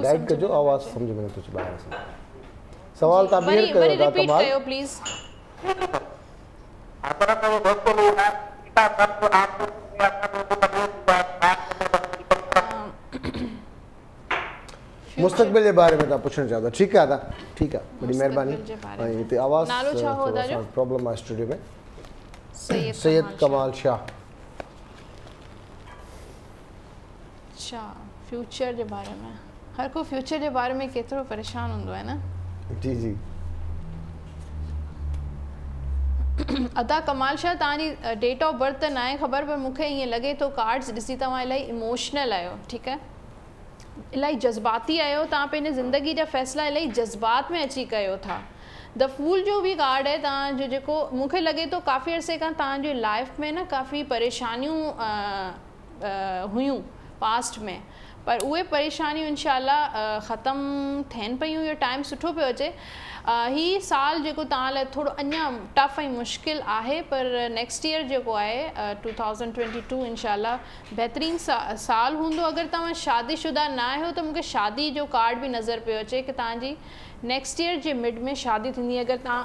गाइड कजो आवाज़ सम्झ में नथो अचे ॿाहिरि सवाल तव्हां बीहर कयो प्लीज़ *coughs* مستقبل جي باري ۾ پڇڻ چاهيو ٿا ٺيڪ آهي دادا ٺيڪ آهي وڏي مهرباني. مستقبل جي باري ۽۾. هتي آواز نالو ڇا هو توهان جو؟ پرابلم آهي اسٽوڊيو ۾. سيد سيد ڪمال شاهه. اڇا فيوچر جي باري ۾. هر ڪو فيوچر جي باري ۾ ڪيترو پريشان هوندو آهي نه؟ جي جي अदा कमाल शाह तव्हांजी डेट ऑफ़ बर्थ त न ख़बर, पर मूंखे ईअं लॻे थो कार्ड्स ॾिसी तव्हां इलाही इमोशनल आहियो, ठीकु आहे? इलाही जज़्बाती आहियो, तव्हां ज़िंदगी जा फ़ैसिला इलाही जज़्बात में अची कयो था। द फूल जो बि कार्ड आहे, तव्हांजो जेको, मूंखे लॻे थो काफ़ी अरसे खां तव्हांजी लाइफ में न काफ़ी परेशानियूं हुयूं पास्ट में। पर उहे परेशानियूं इनशाला ख़तमु थियनि पियूं इहो टाइम सुठो पियो अचे। अ, ही साल जेको तव्हां लाइ थोरो अञा टफ ऐं मुश्किल आहे पर नेक्स्ट ईयर जेको आहे टू थाउज़ेंड ट्वेंटी टू इनशाला बहितरीनु सा साल हूंदो। अगरि तव्हां शादीशुदा न आहियो त मूंखे शादी जो कार्ड बि नज़र पियो अचे की तव्हांजी नेक्स्ट ईयर जे मिड में शादी थींदी। अगरि तव्हां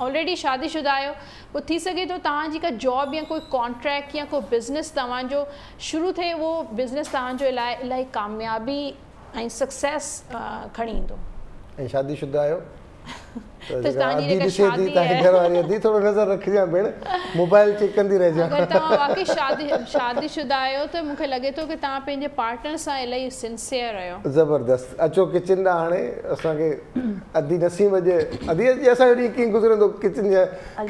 ऑलरेडी शादीशुदा आहियो पोइ थी सघे थो का जॉब या कोई कॉन्ट्रैक्ट या कोई बिज़नेस तव्हांजो शुरू थे वो बिज़नेस तव्हांजो इलाही इलाही कामयाबी ऐं सक्सेस खड़ी ईंदो। ऐं शादीशुदा आहियो *laughs* ٿورو نظر رکجانءِ ڀيڻ موبائل چيڪ ڪندي اگر رهجانئ توهان واقعي شادي شادي شده آهيو ته مون کي لڳي ٿو ڪه توهان پنهنجي پارٽنر سان الاهي سنسير آهيو زبردست اچو ڪچن ڏانهن هاڻي اسان کي اڌي نسيم جي اڌي اڄ اسان جو ڏينهن ڪيئن گذرندو ڪچن جي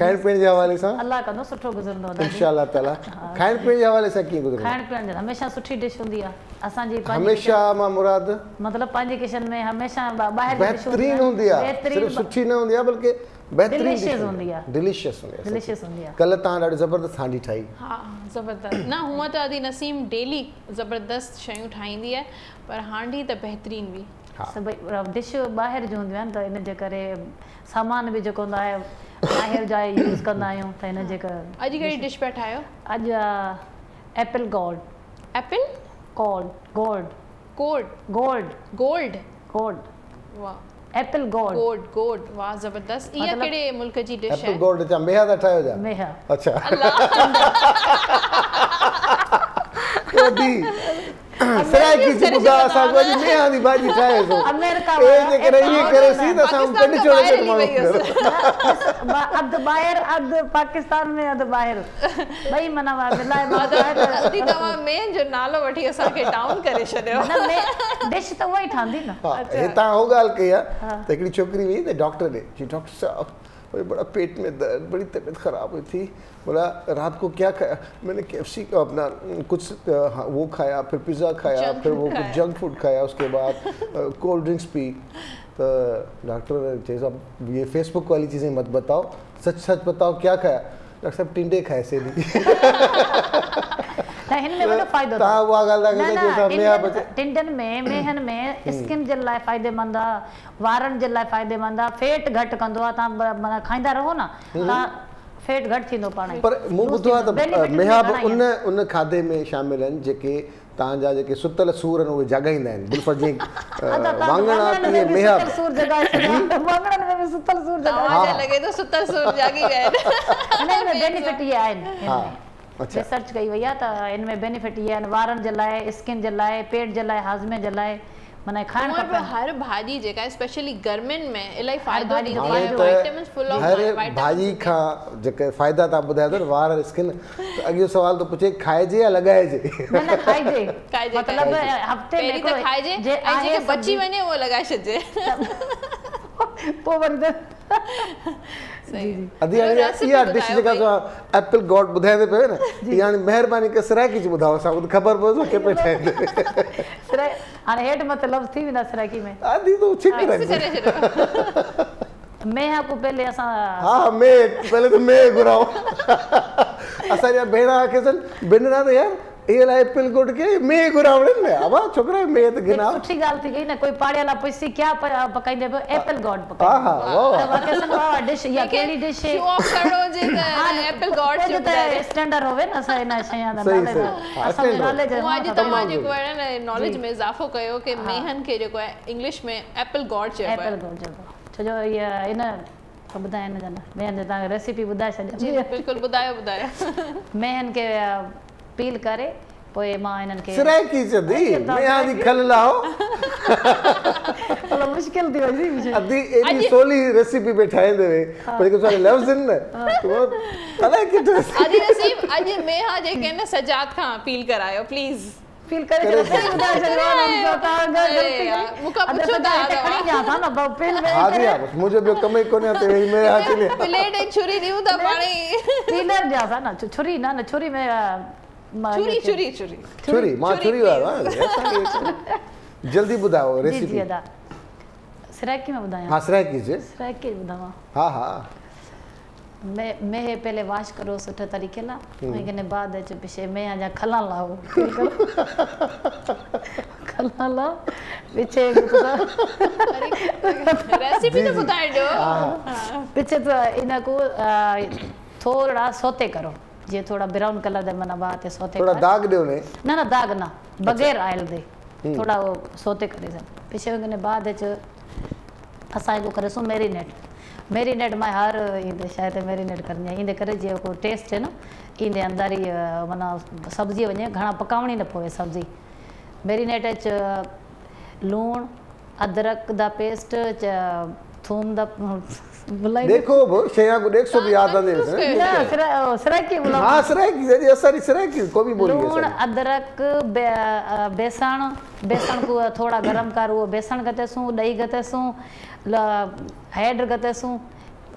کائڻ پيئڻ جي حوالي سان الله ڪندو سٺو گذرندو انشا تالا کائڻ پيئڻ جي حوالي سان ڪيئن گذرندو کائڻ پيئڻ جو هميشه سٺي ڊش هوندي آهي اسان جي هميشه مان مراد مطلب پنهنجي ڪچن ۾ هميشه ٻاهر بهترين هوندي آهي صرف سٺي نه هوندي آهي بلڪه بهترين هوندي آهي. ڊليشيس هوندي آهي ڊليشيس هوندي آهي. ڪلهه توهان ڏاڍي زبردست هانڊي ٺاهي. ها زبردست. نه هونئن ته ادي نسيم ڊيلي زبردست شيون ٺاهيندي آهي پر هانڊي ته بهترين به. ها. سڀئي ڊش ٻاهر جون هونديون آهن ته ان جي ڪري سامان به جيڪو هوندو آهي ٻاهر جا يوز ڪندا آهيون ته ان جي ڪري اڄ ڪهڙي ڊش پيا ٺاهيو؟ اڄ apple gold. Apple? Gold gold. Code gold. Gold? Gold. واهه एप्पल गोल्ड गोड गोड वाह ज़बरदस्त. इहा केड़े कहिड़े मुल्क जी डिश एप्पल आहे गोल्ड छा मेहा था ठाहियो जा मेहा अच्छा। *laughs* وڌي سرائڪي جي ٻڌا اسان کي اڄ ميها جي ڀاڄي ٺاهي ٿو آمريڪا اي جيڪڏهن ائين ڪري سي ته اسان پاڪستان ڪڍي کان ڇوڙي ٻاهر ته هلي ماڻهو وئي هئس. اڌ ٻاهر اڌ پاڪستان ۾ اڌ ٻاهر ٻئي معنيٰ ملائي ادي توهان مين جو نالو وٺي اسان کي ڊائون ڪري ڇڏيو ڊش ته اها ئي ٺهندي نه ها هتان هو ڳالهه ڪئي آهي ته هڪڙي ڇوڪري هئي ته ڊاڪٽر ڏي جي ڊاڪٽر صاحب मुझे बड़ा पेट में दर्द बड़ी तबीयत ख़राब हुई थी। बोला रात को क्या खाया? मैंने केएफसी का अपना कुछ हाँ, वो खाया फिर पिज़्ज़ा खाया फिर वो कुछ जंक फ़ूड खाया उसके बाद कोल्ड ड्रिंक्स पी। तो डॉक्टर साहब ये फेसबुक वाली चीज़ें मत बताओ। सच सच बताओ क्या खाया? डॉक्टर साहब टिंडे खाए से दी *laughs* ته هن ۾ وڏو فائدو توهان اها ڳالهه ٿا نه ڪيو نه جنهن سان ميها ٽنڊن بچي ٽنڊن ۾ ميهن ۾ اسڪن جي لاءِ فائديمند آهي وارن جي لاءِ فائديمند آهي فيٽ گهٽ ڪندو آهي توهان به- معنيٰ کائيندا رهو نه توهان فيٽ گهٽ ٿيندو پاڻ ئي پر مون Lose ٻڌو آهي ٿيندو. ته Benefit ميها گهڻا ئي به ان آهن. ان کاڌي ۾ شامل آهن جيڪي توهان جا جيڪي ستل سور آهن اهي جڳائيندا آهن بلڪل جيئن ا، ادا توهان واڱڻ آهي واڱڻن تيئن ۾ به ميها ستل سور جڳائي ڇڏيا. واڱڻن ۾ به ستل سور جڳائي توهان کي لڳي ٿو ستل سور جاڳي ويا آهن هن ۾ بينيفٽ اهي آهن هن ها ۾ अच्छा। रिसर्च कई वई आहे त में बेनिफिट इहे आहिनि वारनि जे लाइ स्किन जे लाइ पेट जे लाइ हाज़मे जे लाइ माना खाइणु खपे हर भाॼी जेका आहे स्पेशली गर्मियुनि में इलाही फ़ाइदो ॾींदी आहे। त vitamins full हर भाॼी खां जेके फ़ाइदा तव्हां ॿुधायो था वार स्किन त अॻियो सुवाल थो पुछे खाइजे या लॻाइजे? न न खाइजे। खाइजे, मतिलबु। हफ़्ते में त हिकिड़ो खाइजे जे बची वञे उहो लॻाए छॾिजे। अधी हाणे recipe इहा डिश जेका तव्हां एप्पल गॉड ॿुधाईंदे पियो न? इहा हाणे महिरबानी करे सराइकी च ॿुधायो असां ख़ुदि ख़बर पए असां कीअं ठाहींदे सिराई हाणे हेठि मथे लफ़्ज़ थी वेंदा सिराइकी में। आधी तो छिक मिक्स रखजे करे छॾियो मेहा को पहले असां हा मे पहले तो मे घुराओ असांजा भेण खे सन भेनरा त यार એલા એપલ ગુડ કે મે ગુર આવડે ને આવા છોકરા મે તો ગિના સુઠી ગાલ થઈ ગઈ ને કોઈ પાડેલા પછી ક્યાં પકાઈ દેબો એપલ ગોડ પકાઈ હા હા વાહ વેકેશન વાળા ડિશ યા કેલી ડિશ છે શો ઓફ કરો જે એપલ ગોડ છે તો સ્ટેન્ડર્ડ હોવે ને સહી ના સહી આદા નાલે અસલ નાલે જે હું આજે તમારે જે કોઈ ને નોલેજ મે ઇજાફો કયો કે મેહન કે જે કોઈ ઇંગ્લિશ મે એપલ ગોડ છે એપલ ગોડ છે જો ઈ એના तो ॿुधाइनि जन मेहन तव्हांखे रेसिपी ॿुधाए छॾियो बिल्कुलु ॿुधायो ॿुधायो मेहन खे अपील करे पोए माँ इनन के सिराय की चंदी नेहा जी खल लाओ। मतलब मुश्किल दी वजी मुझे। अदी एडी सोली रेसिपी बैठाए ठाहींदे वे हाँ। पर के सारे लव्स इन तो अलाए कि तो अजी नसीब मैं नेहा जे के न सजाद खां अपील करायो प्लीज़ फील करे जो सही बुधा ज़रूर हम बता अगर गलती मुका पूछो दा खड़ी जा था ना बब पेल में हाँ जी बस मुझे भी कम ही कोने ते वही मैं हाथ ले प्लेट छुरी दियो दा तो पानी। पीलर था ना छुरी ना ना छुरी में चूरी चूरी चूरी। चूरी माँ चूरी जल्दी ॿुधायो रेसिपी जी सराइकी में ॿुधायां हा सराइकी जे सराइकी ॿुधायां हाँ हाँ। मैं मैं पहले वाश करो सुठे तरीके ना? मैं कने बाद च पीछे मैं आजा खला लाओ खला ला पीछे पिछे रेसिपी तो बता दो। हाँ। पीछे तो इनको थोड़ा सोते करो। जे थोड़ा ब्राउन कलर दे मना बात है सोते थोड़ा दाग ॾियो ने ना ना दाग ना बगैर ऑयल दे। थोड़ा वो सोते करे सन पिछे वगने बाद ਵਿੱਚ असां को करे सो मैरिनेट। मैरिनेट में हर ईंदे शायद मैरिनेट करनी है। ईंदे करे जे को टेस्ट है ना ईंदे अंदर ही माना सब्ज़ी वञे घणा पकावणी न पवे सब्ज़ी। मैरिनेट च लूण अदरक दा पेस्ट च थूम दा देखो शेया को देख सो भी हाँ, याद आने हाँ, ना हाँ, सराय की बुला। हाँ सराय की ये सारी सराय की को भी बोली है अदरक बे, बेसण को थोड़ा गरम कर वो बेसण गते सू दही गते सू हेड गते सू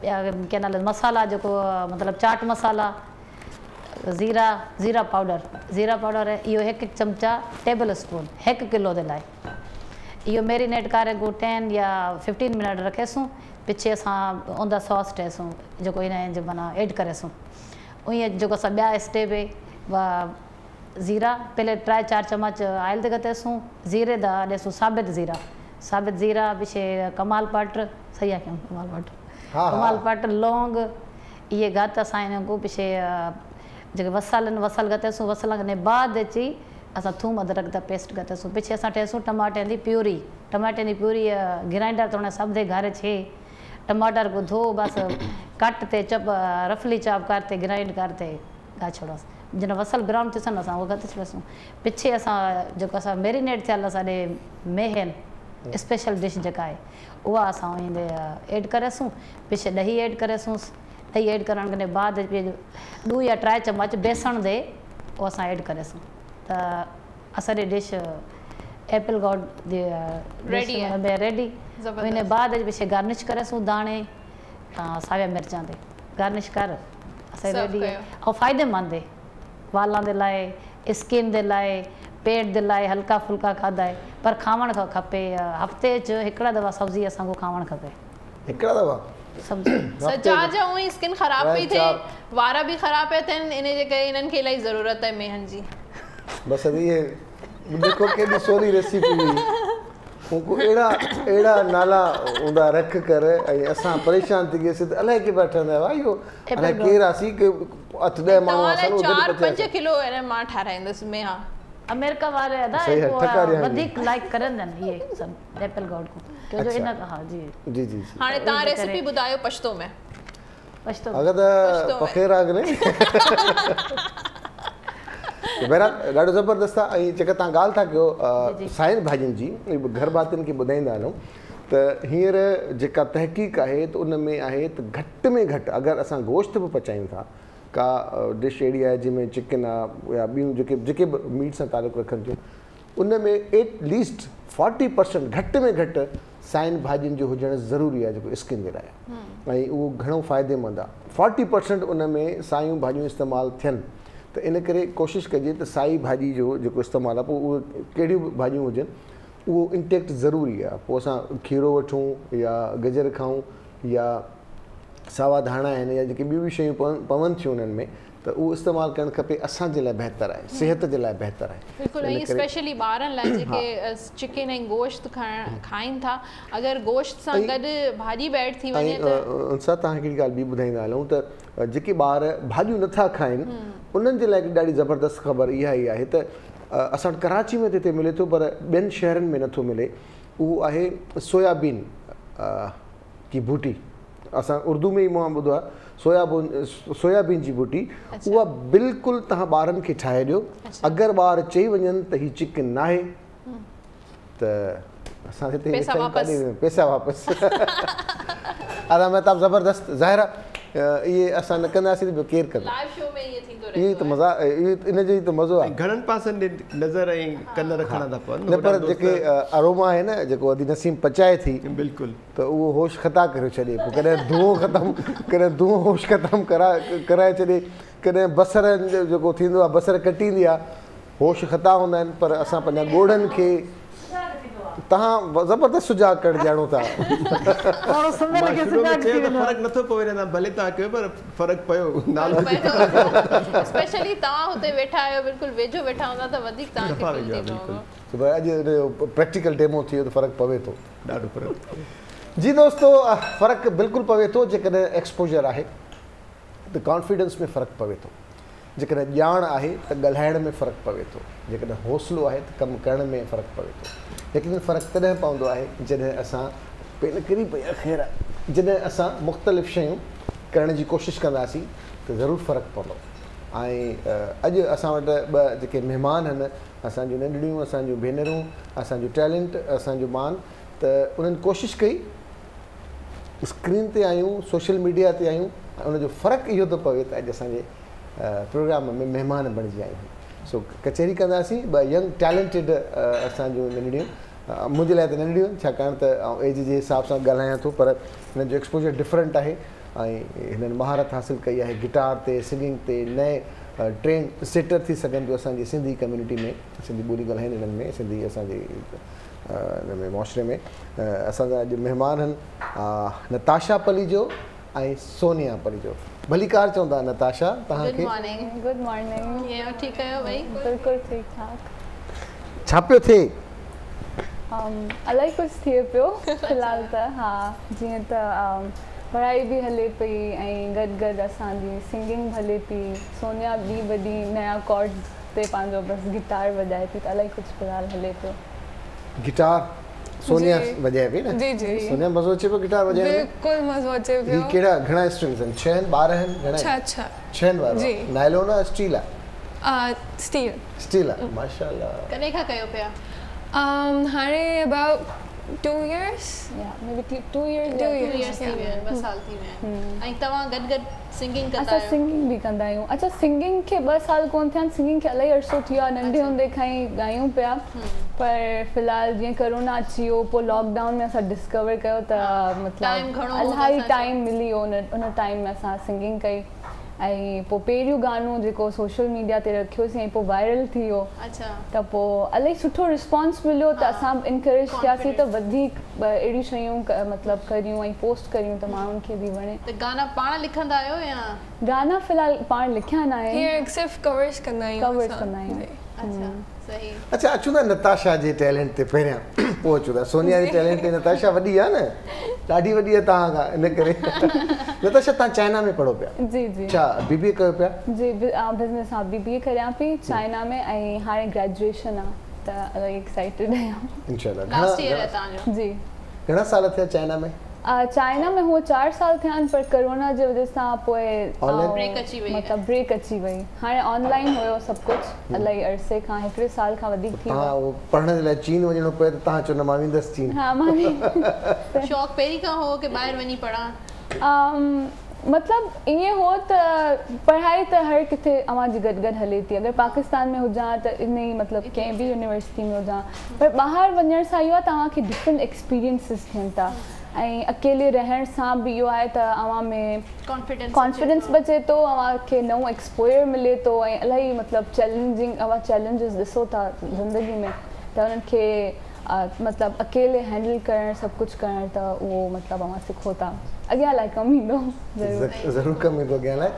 क्या नाल मसाला जो को मतलब चाट मसाला ज़ीरा ज़ीरा पाउडर। ज़ीरा पाउडर है यो एक चमचा टेबल स्पून एक किलो दे लाए। यो मैरिनेट करे को 10 या 15 मिनट रखे सू پڇي اسان ان ساس ٽيسون جيڪو هن جي معنيٰ ايڊ ڪريسون. ائيئن جيڪو اسان ٻيا اسٽيپ زيرا پهلي ٽرائي چار چمچ آيل تي گتيسون زيري دا ڏيسون ثابت زيرا. ثابت زيرا پڇي ڪمال پٽ صحيح آهي ڪيون؟ ڪمال پٽ. ڪمال پٽ لونگ اهي گهات اسان هن ڪو پڇي جيڪي وسالن وسل وسل کان بعد اچي اسان ٿوم ادرڪ جا پيسٽ گتيسون پڇي اسان ٽيسون ٽماٽي جي پيوري. ٽماٽي جي پيوري گرائينڊر تو دي گهر ڇي ٽماٽر ڪو ڌو بس ڪٽ تي چپ رفلي چاپ ڪرتي گرائينڊ ڪرتي گا ڇوڙوس جن وسل برائون ٿين اسان اهو گتي ڇڏيوسين پڇي اسان جيڪو اسان ميرينيٽ ٿيل اسان جي ميهن اسپيشل ڊش جيڪا آهي اها اسان ايندي ايڊ ڪريسون پڇي ڏهي ايڊ ڪريسون ڏهي ايڊ ڪرڻ بعد ڏو يا ٽي چمچ بيسڻ دي اهو اسان ايڊ ڪريسون ته اسان جي ڊش ايپل گاڊ جي Ready ان بعد گارنش ڪريسون داڻي ا، ساويا مرچان تي گارنش ڪر اسان ريڊي. ۽ فائديمند آهي والان جي لاءِ اسڪن جي لاءِ پيٽ جي لاءِ هلڪا ڦلڪا کاڌا آهي پر کاوڻ ک- کپي هفتي چ هڪڙا دفعا سبزي اسان کي کاوڻ کپي هڪڙا دفعا سبزي سجاد جا اهي اسڪن خراب پئي ٿئي چاپ. وار به خراب پيا ٿين ان جي ڪري انهن کي الاهي ضرورت آهي ميهن جي بس اهي ديکو ڪيڏي سولي ريسيپي هئي उनको अहिड़ा अहिड़ा नाला हूंदा रख कर ऐं असां परेशान थी वियासीं त अलाए के वठंदा हुआ इहो अलाए केरु आसीं की अठ ॾह माण्हू उधर चार पंज किलो आहे माँ ठाराईंदसि मेहा अमेरिका वारे अदा आहे, वधीक लाइक करंदा आहिनि इहे सभु एप्पल गॉड को। जो अच्छा। इन हा जी। जी जी हाणे तव्हां इन रेसिपी ॿुधायो पछतो में। पछतो अगरि त में। पखेर ने? *laughs* بهرحال ڏاڍو زبردست آهي. ۽ جيڪا توهان ڳالهه ٿا ڪيو ا، سائن ڀاڄين جي گهر ڀاتين کي ٻڌائيندا هلون ته هينئر جيڪا تحقيق آهي ته ان ۾ آهي ته گهٽ ۾ گهٽ اگر اسان گوشت به پچايون ٿا ڪا ڊش اهڙي آهي جنهن ۾ چڪن آهي يا ٻيون جيڪي جيڪي به ميٽ سان تالق رکن ٿيون ان ۾ ايٽ ليسٽ فورٽي پرسينٽ گهٽ ۾ گهٽ سائن ڀاڄين جو هجڻ ضروري آهي جيڪو اسڪن جي لاءِ. ۽ اهو گهڻو فائديمند آهي. فورٽي پرسينٽ ان ۾ سايون ڀاڄيون استعمال ٿين ته ان ڪري ڪوشش ڪجي ته سائي ڀاڄي جو جيڪو استعمال آهي پوءِ اهي ڪهڙيون به ڀاڄيون هجن اهو انٽيڪٽ ضروري آهي. پوءِ اسان کيرو وٺون يا گجر کائون يا ساوا ڌاڻا آهن يا جيڪي ٻيون به شيون پون پون ٿيون انهن ۾ ته اهو استعمال ڪرڻ کپي اسان جي لاءِ بهتر آهي صحت جي لاءِ بهتر آهي. بلڪل ان ۽ ڪري- اسپيشلي ٻارن لاءِ جيڪي چڪن ۽ گوشت کائڻ کائين ٿا اگر گوشت سان ۽- گڏ ڀاڄي بيڊ ٿي وڃي ۽ ته ان سان توهان کي هڪڙي ڳالهه ٻي ٻڌائيندا هلون ته ا، جيڪي ٻار ڀاڄيون نٿا کائين انهن جي لاءِ ڏاڍي زبردست خبر اها ئي آهي ته اسان وٽ ڪراچي ۾ ته هتي ملي ٿو پر ٻين شهرن ۾ نٿو ملي. اهو آهي سويابين ڪه بوٽي. اسان اردو ۾ ئي مان ٻڌو آهي سويابين سويابين جي بوٽي. اها بلڪل توهان ٻارن کي ٺاهي ڏيو. اگر ٻار چئي وڃن ته هيءُ چڪن نه آهي ته اسان هتي پئسا واپس. آدا مهتاب زبردست ظاهر آهي اهي اسان نه ڪنداسين ته ٻيو ڪير ڪندو لائيو شو ۾ ائين ٿيندو اهو ئي ته مزا اهو ان جو ئي ته مزو آهي گهڻن پاسن نظر ۽ ڪن رکڻا ٿا پون نه پر جيڪي اروما آهي نه جيڪو ادي نسيم پچائي ٿي بلڪل ته اهو هوش خطا ڪري ڇڏي پوءِ ڪڏهن ڌوئون ختم ڪڏهن ڌوئون هوش ختم ڪرائي ڪرائي ڇڏي ڪڏهن بصر جو جيڪو ٿيندو آهي بصر ڪٽيندي آهي هوش خطا هوندا آهن پر اسان پنهنجا ڳوڙهن کي توهان زبردست سجاڳ ڪرڻ ڄاڻو ٿا. فرق نٿو پوي رهندا ڀلي توهان ڪيو پر فرق پيو نالو اسپيشلي توهان هتي ويٺا آهيو بلڪل ويجهو ويٺا هوندا ته وڌيڪ توهان کي اڄ هن جو پريڪٽيڪل ڊيمو ٿي ويو ته فرق پوي ٿو. ڏاڍو فرق جي دوستو فرق بلڪل پوي ٿو جيڪڏهن ايڪسپوجر آهي ته ڪانفيڊنس ۾ فرق پوي ٿو. جيڪڏهن ڄاڻ آهي ته ڳالهائڻ ۾ فرق پوي ٿو. جيڪڏهن حوصلو آهي ته ڪم ڪرڻ ۾ فرق پوي ٿو ليڪن فرق تڏهن پوندو آهي جڏهن اسان پين ڪري پئي جڏهن اسان مختلف شيون ڪرڻ جي ڪوشش ڪنداسين ته ضرور فرق پوندو. ۽ اڄ اسان وٽ ٻه جيڪي مهمان آهن اسان جون ننڍڙيون اسان جون ڀينرون اسان جو ٽيلينٽ اسان جو مان ته انهن ڪوشش ڪئي اسڪرين تي آهيون سوشل ميڊيا تي آهيون ۽ ان جو فرق اهو ٿو پوي ته اڄ اسان جي پروگرام ۾ مهمان بڻجي آهيون سو ڪچهري ڪنداسين ٻه ينگ ٽيلينٽيڊ اسان جون ننڍڙيون منهنجي لاءِ ته ننڍڙيون آهن ڇاڪاڻ ته آئون ايج جي حساب سان ڳالهايان ٿو پر هنن جو ايڪسپوجر ڊفرنٽ آهي ۽ هنن مهارت حاصل ڪئي آهي گٽار تي سنگنگ تي نئي ٽرين سيٽر ٿي سگهن پيو اسان جي سنڌي ڪميونٽي ۾ سنڌي ٻولي ڳالهائين هنن ۾ سنڌي اسان جي هن ۾ معاشري ۾ اسان جا اڄ مهمان آهن نتاشا پليجو ۽ سونيا ڀليڪار چوندا نتاشا گڊ توهان کي مارننگ گڊ مارننگ ڪيئن ٺيڪ آهيو ڀئي؟ بلڪل ٺيڪ ٺاڪ. ڇا پيو ٿئي؟ um, الاهي ڪجهه ٿئي پيو *laughs* في الحال ته ها جيئن ته پڙهائي به هلي پئي ۽ گڏ گڏ اسان جي سنگنگ هلي پئي. سونيا ٻي وڏي نيا ڪارڊس تي پنهنجو بس گٽار وڄائي ٿي ته الاهي ڪجهه في الحال هلي پيو. گٽار سونيا جي. وڄائي پئي نه جي جي سونيا مزو اچي پيو گٽار وڄائڻ ۾ بلڪل مزو اچي هي پيو ڪهڙا گهڻا سٽرنگس آهن ڇهن ٻار آهن گهڻا ڇهه آهن؟ ڇهه ڇهن وارو جي. نائلون آهي اسٽيل آهي اسٽيل اسٽيل آهي ماشالاهه ڪڏهن کان ڪيو پيا هاڻي ابائٽ ٽو ايرس يا ۾ be two years Two two years, years ٿي yeah. ويا آهن ٻه سال ٿي ويا آهن ۽ توهان گڏ گڏ سنگنگ ڪندا اسان سنگنگ به ڪندا آهيون اڇا سنگنگ کي ٻه سال ڪونه ٿيا آهن سنگنگ کي الاهي عرصو ٿي ويو آهي ننڍي. هوندي کان ئي ڳايون پيا پر في الحال جيئن ڪورونا اچي ويو پوءِ لاڪ ڊائون ۾ اسان ڊسڪور ڪيو ته Time مطلب الاهي ٽائيم ملي ويو ان ان ٽائيم ۾ اسان سنگنگ ڪئي ۽ پوءِ پهريون گانو جيڪو سوشل ميڊيا تي رکيوسين ۽ پوءِ وائرل ٿي ويو ته پوءِ الاهي سٺو رسپانس مليو ته. اسان انڪريج ٿياسين ته. وڌيڪ اهڙيون شيون مطلب ڪريون ۽ پوسٽ ڪريون ته ماڻهن کي به وڻي. ته گانا پاڻ لکندا آهيو يا؟ گانا في الحال پاڻ لکيا نه آهن ڪورس ڪندا آهيون اڇا صحيح. اڇا اچون ٿا نتاشا جي ٽيلينٽ تي پهريان *clears throat* پوءِ اچون ٿا. سونيا جي ٽيلينٽ تي نتاشا وڏي آهي نه؟ ڏاڍي وڏي آهي توهان کان ان ڪري. *laughs* نتاشا توهان چائنا ۾ پڙهو پيا؟ جي جي. ڇا بي بي اي ڪيو پيا؟ جي بزنس ها بي بي اي ڪريان پئي چائنا ۾۽ هاڻي گريجوئيشن آهي ته الاهي ايڪسائيٽيڊ آهيان. انشالا لاسٽ ايئر آهي گهڻا توهان جو. جي. گهڻا سال ٿيا چائنا ۾؟ ا، چائنا ۾ هو چار سال ٿيا آهن پر ڪورونا جي وجهه سان پوءِ اچي وئي. مطلب بريڪ اچي وئي هاڻي آنلائن هيو سڀ ڪجهه الاهي عرصي کان هڪڙي سال کان وڌيڪ ٿي توهان ويو اهو پڙهڻ جي لاءِ چين وڃڻو پئي ته توهان چئو نه مان ويندس چين. ها مان به *laughs* شوق پهرين کان هو ڪه ٻاهر وڃي پڙهان؟ ام، مطلب ائين هو ته پڙهائي ته هر ڪٿي اوان جي گڏ گڏ هلي ٿي. اگر پاڪستان ۾ هجان ته ان ئي مطلب ڪنهن به يونيورسٽي ۾ هجان پر ٻاهر وڃڻ سان اهو آهي توهان کي ڊفرنٽ ايڪسپيرينسس ٿين ٿا ۽ اڪيلي رهڻ سان به اهو آهي ته اوان ۾ ڪانفيڊنس ڪانفيڊنس بچي ٿو اوهان کي نئون ايڪسپوير ملي ٿو ۽ الاهي مطلب چيلينجنگ اوهان چيلينجس ڏسو ٿا زندگي ۾ ته انهن کي مطلب اڪيلي هينڊل ڪرڻ سڀ ڪجهه ڪرڻ ته اهو مطلب اوهان سکو ٿا. اڳيان لاءِ ڪم ايندو ضرور. ڪم ايندو اڳيان لاءِ.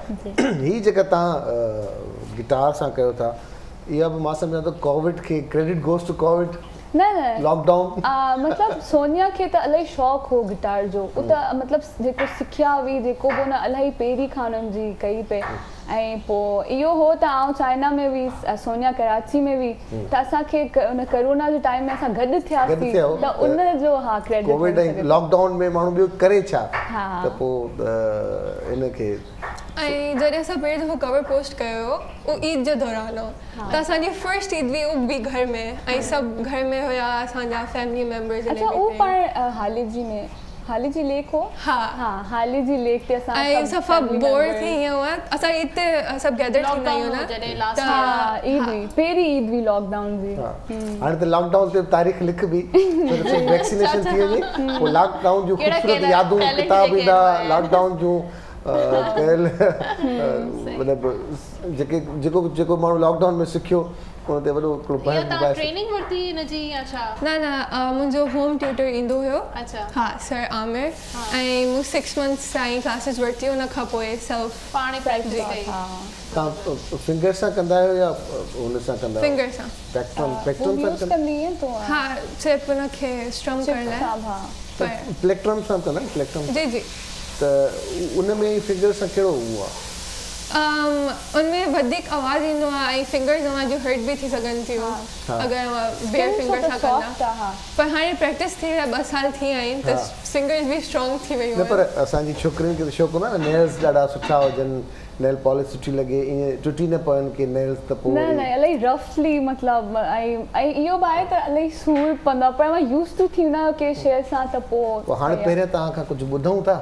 هيءَ جيڪا توهان گٽار سان ڪيو ٿا اها به مان سمجهان ٿو ڪووڊ کي ڪريڊٽ گوس ٽو ڪووڊ نه نه لاڪ ڊائون مطلب سونيا کي ته الاهي شوق هو گٽار جو او ته مطلب جيڪو سکيا هئي جيڪو به هن الاهي پهرين کان هنن جي ڪئي پي ۽ پوءِ اهو هو ته آئون چائنا ۾ هئي سونيا ڪراچي ۾ هئي ته اسان کي ڪ- هن ڪورونا جي ٽائيم ۾ اسان گڏ ٿياسين ته ان جو ها ڪريڊٽ ڪووڊ ۽ لاڪ ڊائون ۾ ماڻهو ٻيو ڪري ڇا؟ ها. ته پوءِ ان کي ۽ جڏهن اسان پهريون دفعو ڪور پوسٽ ڪيو هو اهو عيد جو دوران هو. ته اسان جي فرسٽ عيد هئي اهو به گهر ۾.۽ سڀ گهر ۾ هئا اسان جا فيملي ميمبرس اڇا اهو پاڻ حالي جي ۾ हाली जी लेक हो? हा। हा हाली जी लेक ते असां ऐं सफ़ा बोर थी ईअं हुआ असां हिते सभु गैदर थींदा आहियूं न जॾहिं लास्ट ईद हुई पहिरीं ईद हुई लॉकडाउन जी हा। हाणे त लॉकडाउन ते तारीख़ लिख बि वैक्सीनेशन थी वञे पोइ लॉकडाउन जूं ख़ूबसूरत यादूं किताब ईंदा लॉकडाउन जूं कयल मतिलबु जेके जेको जेको माण्हू लॉकडाउन में सिखियो ان تي وڏو هڪڙو توهان ٻڌائي ٽريننگ ورتي هن جي يا ڇا؟ نه نه منهنجو هوم ٽيوٽر ايندو هيو. اڇا. ها سر عامر. ۽ مون سڪس منٿس تائين ڪلاسز ورتي هن کان پوءِ سيلف پاڻ ئي پريڪٽس ڪئي. ها. توهان فنگر سان ڪندا آهيو يا هن سان ڪندا آهيو؟ فنگر سان. پليڪٽرم وو پليڪٽرم سان ڪندا آهيان تو ها صرف هن کي سٽرم ڪرڻ لاءِ. ها. پر پليڪٽرم سان ڪندا آهن پليڪٽرم جي جي. ته ان ۾ فنگر سان ڪهڙو اهو آهي ان ۾ وڌيڪ آواز ايندو آهي ۽ فنگرس توهان جو هرٽ به ٿي سگهن ٿيون اگر بيئر فنگر سان ڪندا ها پر هاڻي پريڪٽس ٿي ويا ٻه سال ٿي ويا آهن ته. فنگرس به اسٽرانگ ٿي ويون نه پر اسان جي ڇوڪرين کي ته شوق هوندو آهي نه نيلس ڏاڍا سٺا هجن نيل پالش سٺي لڳي ائين ٽٽي نه پون ڪه نيلس ته پوءِ نه نه الاهي رفلي مطلب ۽۽ اهو به آهي ته الاهي سور پوندو آهي پر مان يوز ٽو ٿيندا آهيو ڪنهن شيءِ سان ته پوءِ پوءِ هاڻي پهريون توهان کان ڪجهه ٻڌون ٿا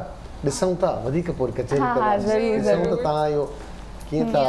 ڏسون ٿا وڌيڪ پوءِ ڪچهري ڏسون ته. توهان اهو ڪيئن ٿا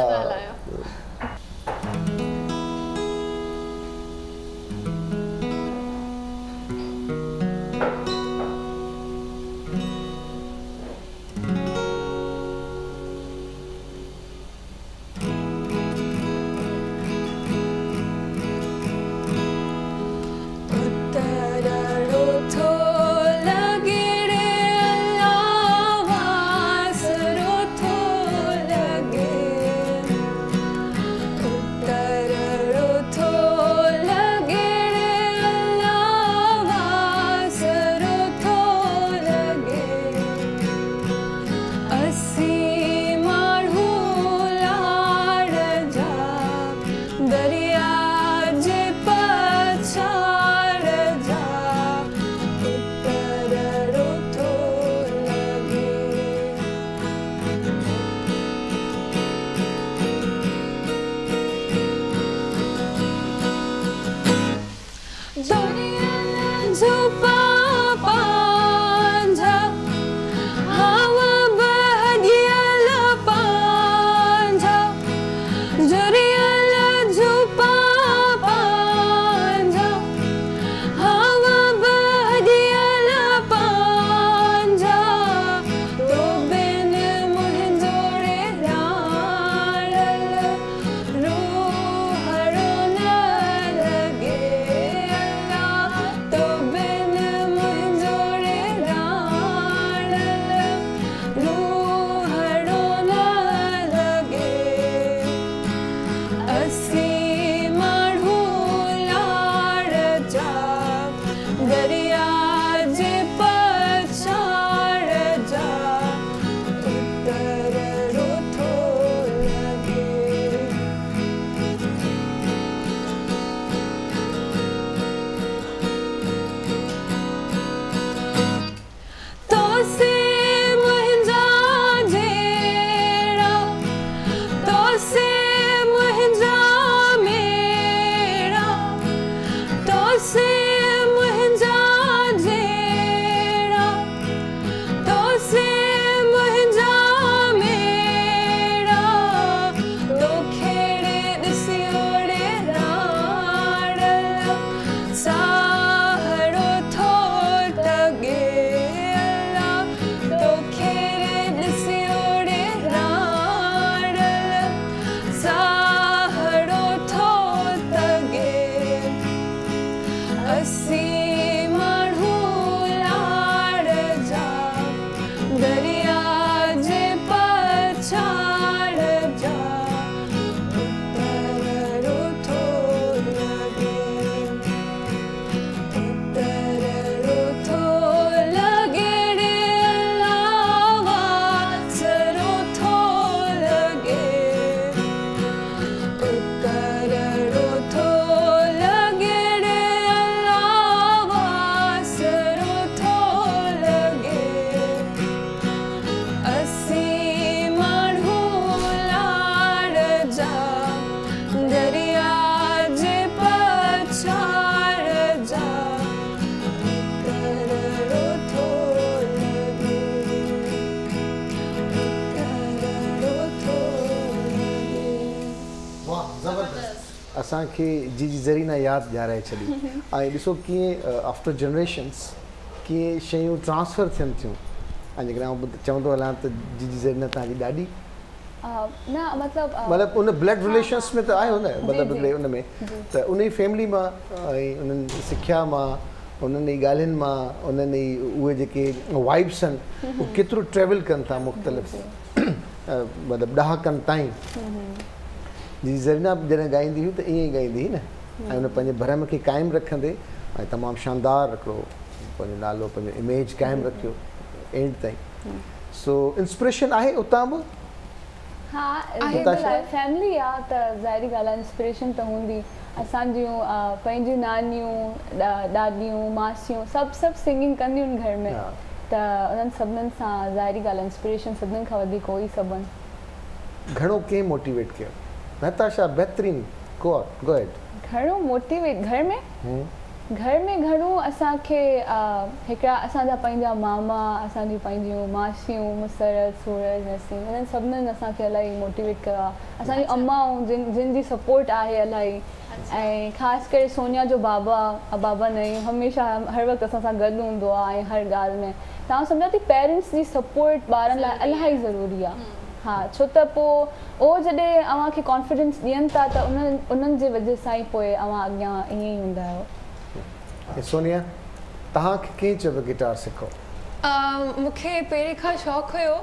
असांखे जी जी ज़रीना यादि ॾियाराए छॾी ऐं ॾिसो कीअं आफ्टर जनरेशन्स कीअं शयूं ट्रांसफ़र थियनि थियूं। ऐं जेकॾहिं आउं चवंदो हलां त जी जी ज़रीना तव्हांजी आ, न मतिलबु मतिलबु उन ब्लड रिलेशन्स में त आयो न मतिलबु। हिकिड़े उन में। त उन जी फैमिली माँ ऐं उन्हनि सिख्या माँ उन्हनि जी ॻाल्हियुनि माँ उन्हनि जी उहे जेके वाइब्स आहिनि उहे केतिरो ट्रेवल कनि था मुख़्तलिफ़। *clears throat* अ, मतिलबु ॾहाकनि ताईं। جي زرينا به جڏهن ڳائيندي هئي ته ائين ئي ڳائيندي هئي نه. ۽ ان پنهنجي ڀرم کي قائم رکندي ۽ تمام شاندار هڪڙو پنهنجو نالو پنهنجو اميج قائم رکيو اينڊ تائين. سو انسپريشن آهي اتان به؟ ها؟ فيملي آهي ته ظاهري ڳالهه آهي انسپريشن ته هوندي. اسانجيون آ، پنهنجيون نانيون ڏاڏيون ماسيون سڀ سڀ سنگنگ ڪنديون آهن گهر ۾. ته انهن سڀنين سان ظاهري ڳالهه آهي انسپريشن سڀنين کان وڌيڪ ڪوئي سڀ گهڻو ڪنهن موٽيويٽ ڪيو نتاشا بهترين گو گو ايڊ گهڻو موٽيويٽ گهر ۾؟ گهر ۾ گهڻو اسان کي هڪڙا اسان جا پنهنجا ماما اسان جي پنهنجيون ماسيون مسر سورج نسيم هنن سڀنين اسان کي الاهي موٽيويٽ ڪيو آهي. اسان جي امائون جن جن جي سپورٽ آهي الاهي. ۽ خاص ڪري سونيا جو بابا بابا نئين هميشه هر وقت اسان سان گڏ هوندو آهي ۽ هر ڳالهه ۾. توهان سمجهو ٿي پيرينٽس جي سپورٽ ٻارن لاءِ الاهي ضروري آهي ها ڇو ته پوءِ اهو جڏهن اوهان کي ڪانفيڊنس ڏين ٿا ته انهن انهن جي وجهه سان ئي پوءِ اوهان اڳيان ائين ئي هوندا آهيو. ۽ سونيا توهان کي ڪنهن چيو گٽار سکو؟ ا، مون کي پهرين کان شوق هيو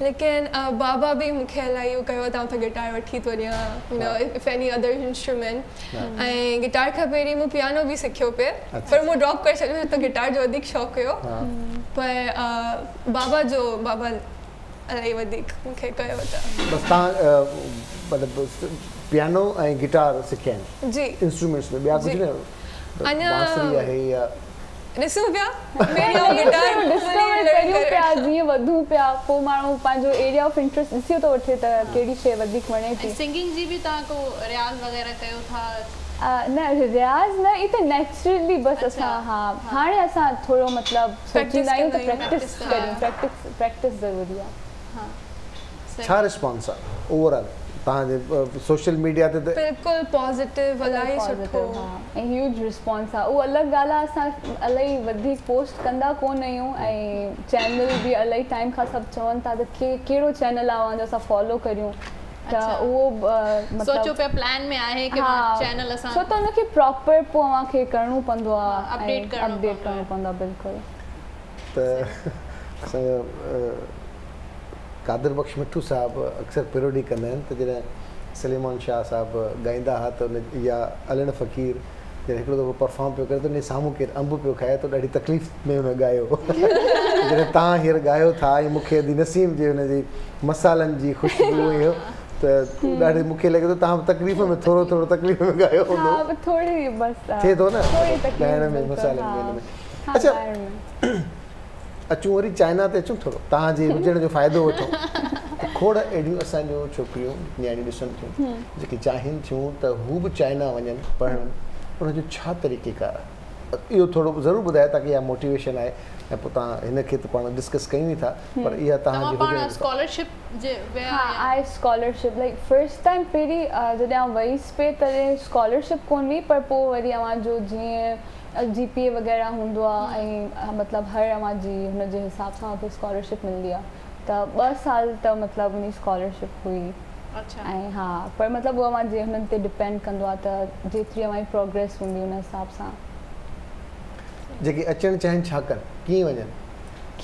ليڪن بابا به مون کي الاهي اهو ڪيو ته ته گٽار وٺي ٿو ڏيان of any other instrument ۽ guitar کان پهرين مون پيانو به سکيو پي پر مون ڊراپ ڪري ڇڏيو ته گٽار جو وڌيڪ شوق هيو. پر بابا جو بابا الاهي *laughs* وڌيڪ مون کي ڪيو ته بس توهان مطلب پيانو ۽ گٽار سکيا آهن جي. انسٽرومينٽس ۾ ٻيا ڪجهه. نه اڃا- آهي يا ڏسون پيا آئون گٽار پيا جيئن وڌون پيا پوءِ ماڻهو پنهنجو ايريا آف انٽرسٽ ڏسي ٿو وٺي ته ڪهڙي شيءِ وڌيڪ وڻي ٿي. سنگنگ جي به توهان ڪو رياض وغيره ڪيو ٿا؟ نه رياض نه ئي ته نيچرلي بس اسان ها. هاڻي اسان ٿورو مطلب Practice سوچيندا آهيون ته پريڪٽس ڪندا پريڪٽس پريڪٽس ضروري آهي. ڇا رسپانس آهي اوور آل توهان جي سوشل ميڊيا تي بلڪل پازيٽو الاهي سٺو. ۽ هيوج رسپانس آهي اهو الڳ ڳالهه آهي اسان الاهي وڌيڪ پوسٽ ڪندا ڪونه آهيون. ۽ چينل به الاهي ٽائيم کان سڀ چون ٿا ته ڪي ڪهڙو چينل آهي اهو اسان فالو ڪريون. ته اڇا. اهو سوچو پيا پلان ۾ آهي ڪه ها. چينل اسان ڇو ته هن کي پراپر پوءِ اوهان کي ڪرڻو پوندو ها، آهي اپڊيٽ ڪرڻو. پوندو آهي. بلڪل. ته *laughs* ڪادر بخش مٺو صاحب اڪثر پيروڊي ڪندا آهن ته جڏهن سليمان شاهه صاحب ڳائيندا هئا ته ان يا الڻ فقير جڏهن هڪڙو دفعو پرفارم پيو ڪري ته ان سامهون ڪير انب پيو کائي ته ڏاڍي تڪليف ۾ هن ڳايو *laughs* جڏهن توهان هينئر ڳايو ٿا ۽ مون کي اڄ نسيم جي هن جي مصالحن جي خوشبو اهو ته ڏاڍي مون کي لڳي ٿو توهان تڪليف ۾ ٿورو ٿورو تڪليف ۾ ڳايو ها هوندو. ٿئي ٿو نه ڳائڻ ۾ مصالحن. ۾ اڇا. *clears throat* اچون وري چائنا تي اچون ٿورو. توهان جي هجڻ جو فائدو وٺون *laughs* کوڙ اهڙيون اسان جون ڇوڪريون نياڻيون ڏسن ٿيون جيڪي چاهين ٿيون ته هو به چائنا وڃن پڙهڻ ان جو ڇا طريقيڪار آهي اهو ٿورو ضرور ٻڌايو تاڪه اها موٽيويشن آهي. ۽ پوءِ توهان هن کي ته پاڻ ڊسڪس ڪيون ئي ٿا پر اها توهان توهان جي اسڪالرشپ جي ويا ها يا- آهي اسڪالرشپ. لائيڪ فرسٽ ٽائيم پهرين جڏهن آئون وئيس پي تڏهن اسڪالرشپ ڪونه هئي پر پوءِ وري اوهان جو جيئن جي اي وغيره هوندو آهي ۽ مطلب هر اوهان جي هن جي حساب سان مون کي اسڪالرشپ ملندي آهي ته ٻه سال ته مطلب ان اسڪالرشپ هئي. اڇا. ۽ ها پر مطلب اهو اوهان جي هنن تي ڊپينڊ ڪندو آهي ته جيتري اوهان جي پروگريس هوندي ان حساب سان. جيڪي اچڻ چاهين ڇا ڪن؟ ڪيئن وڃن؟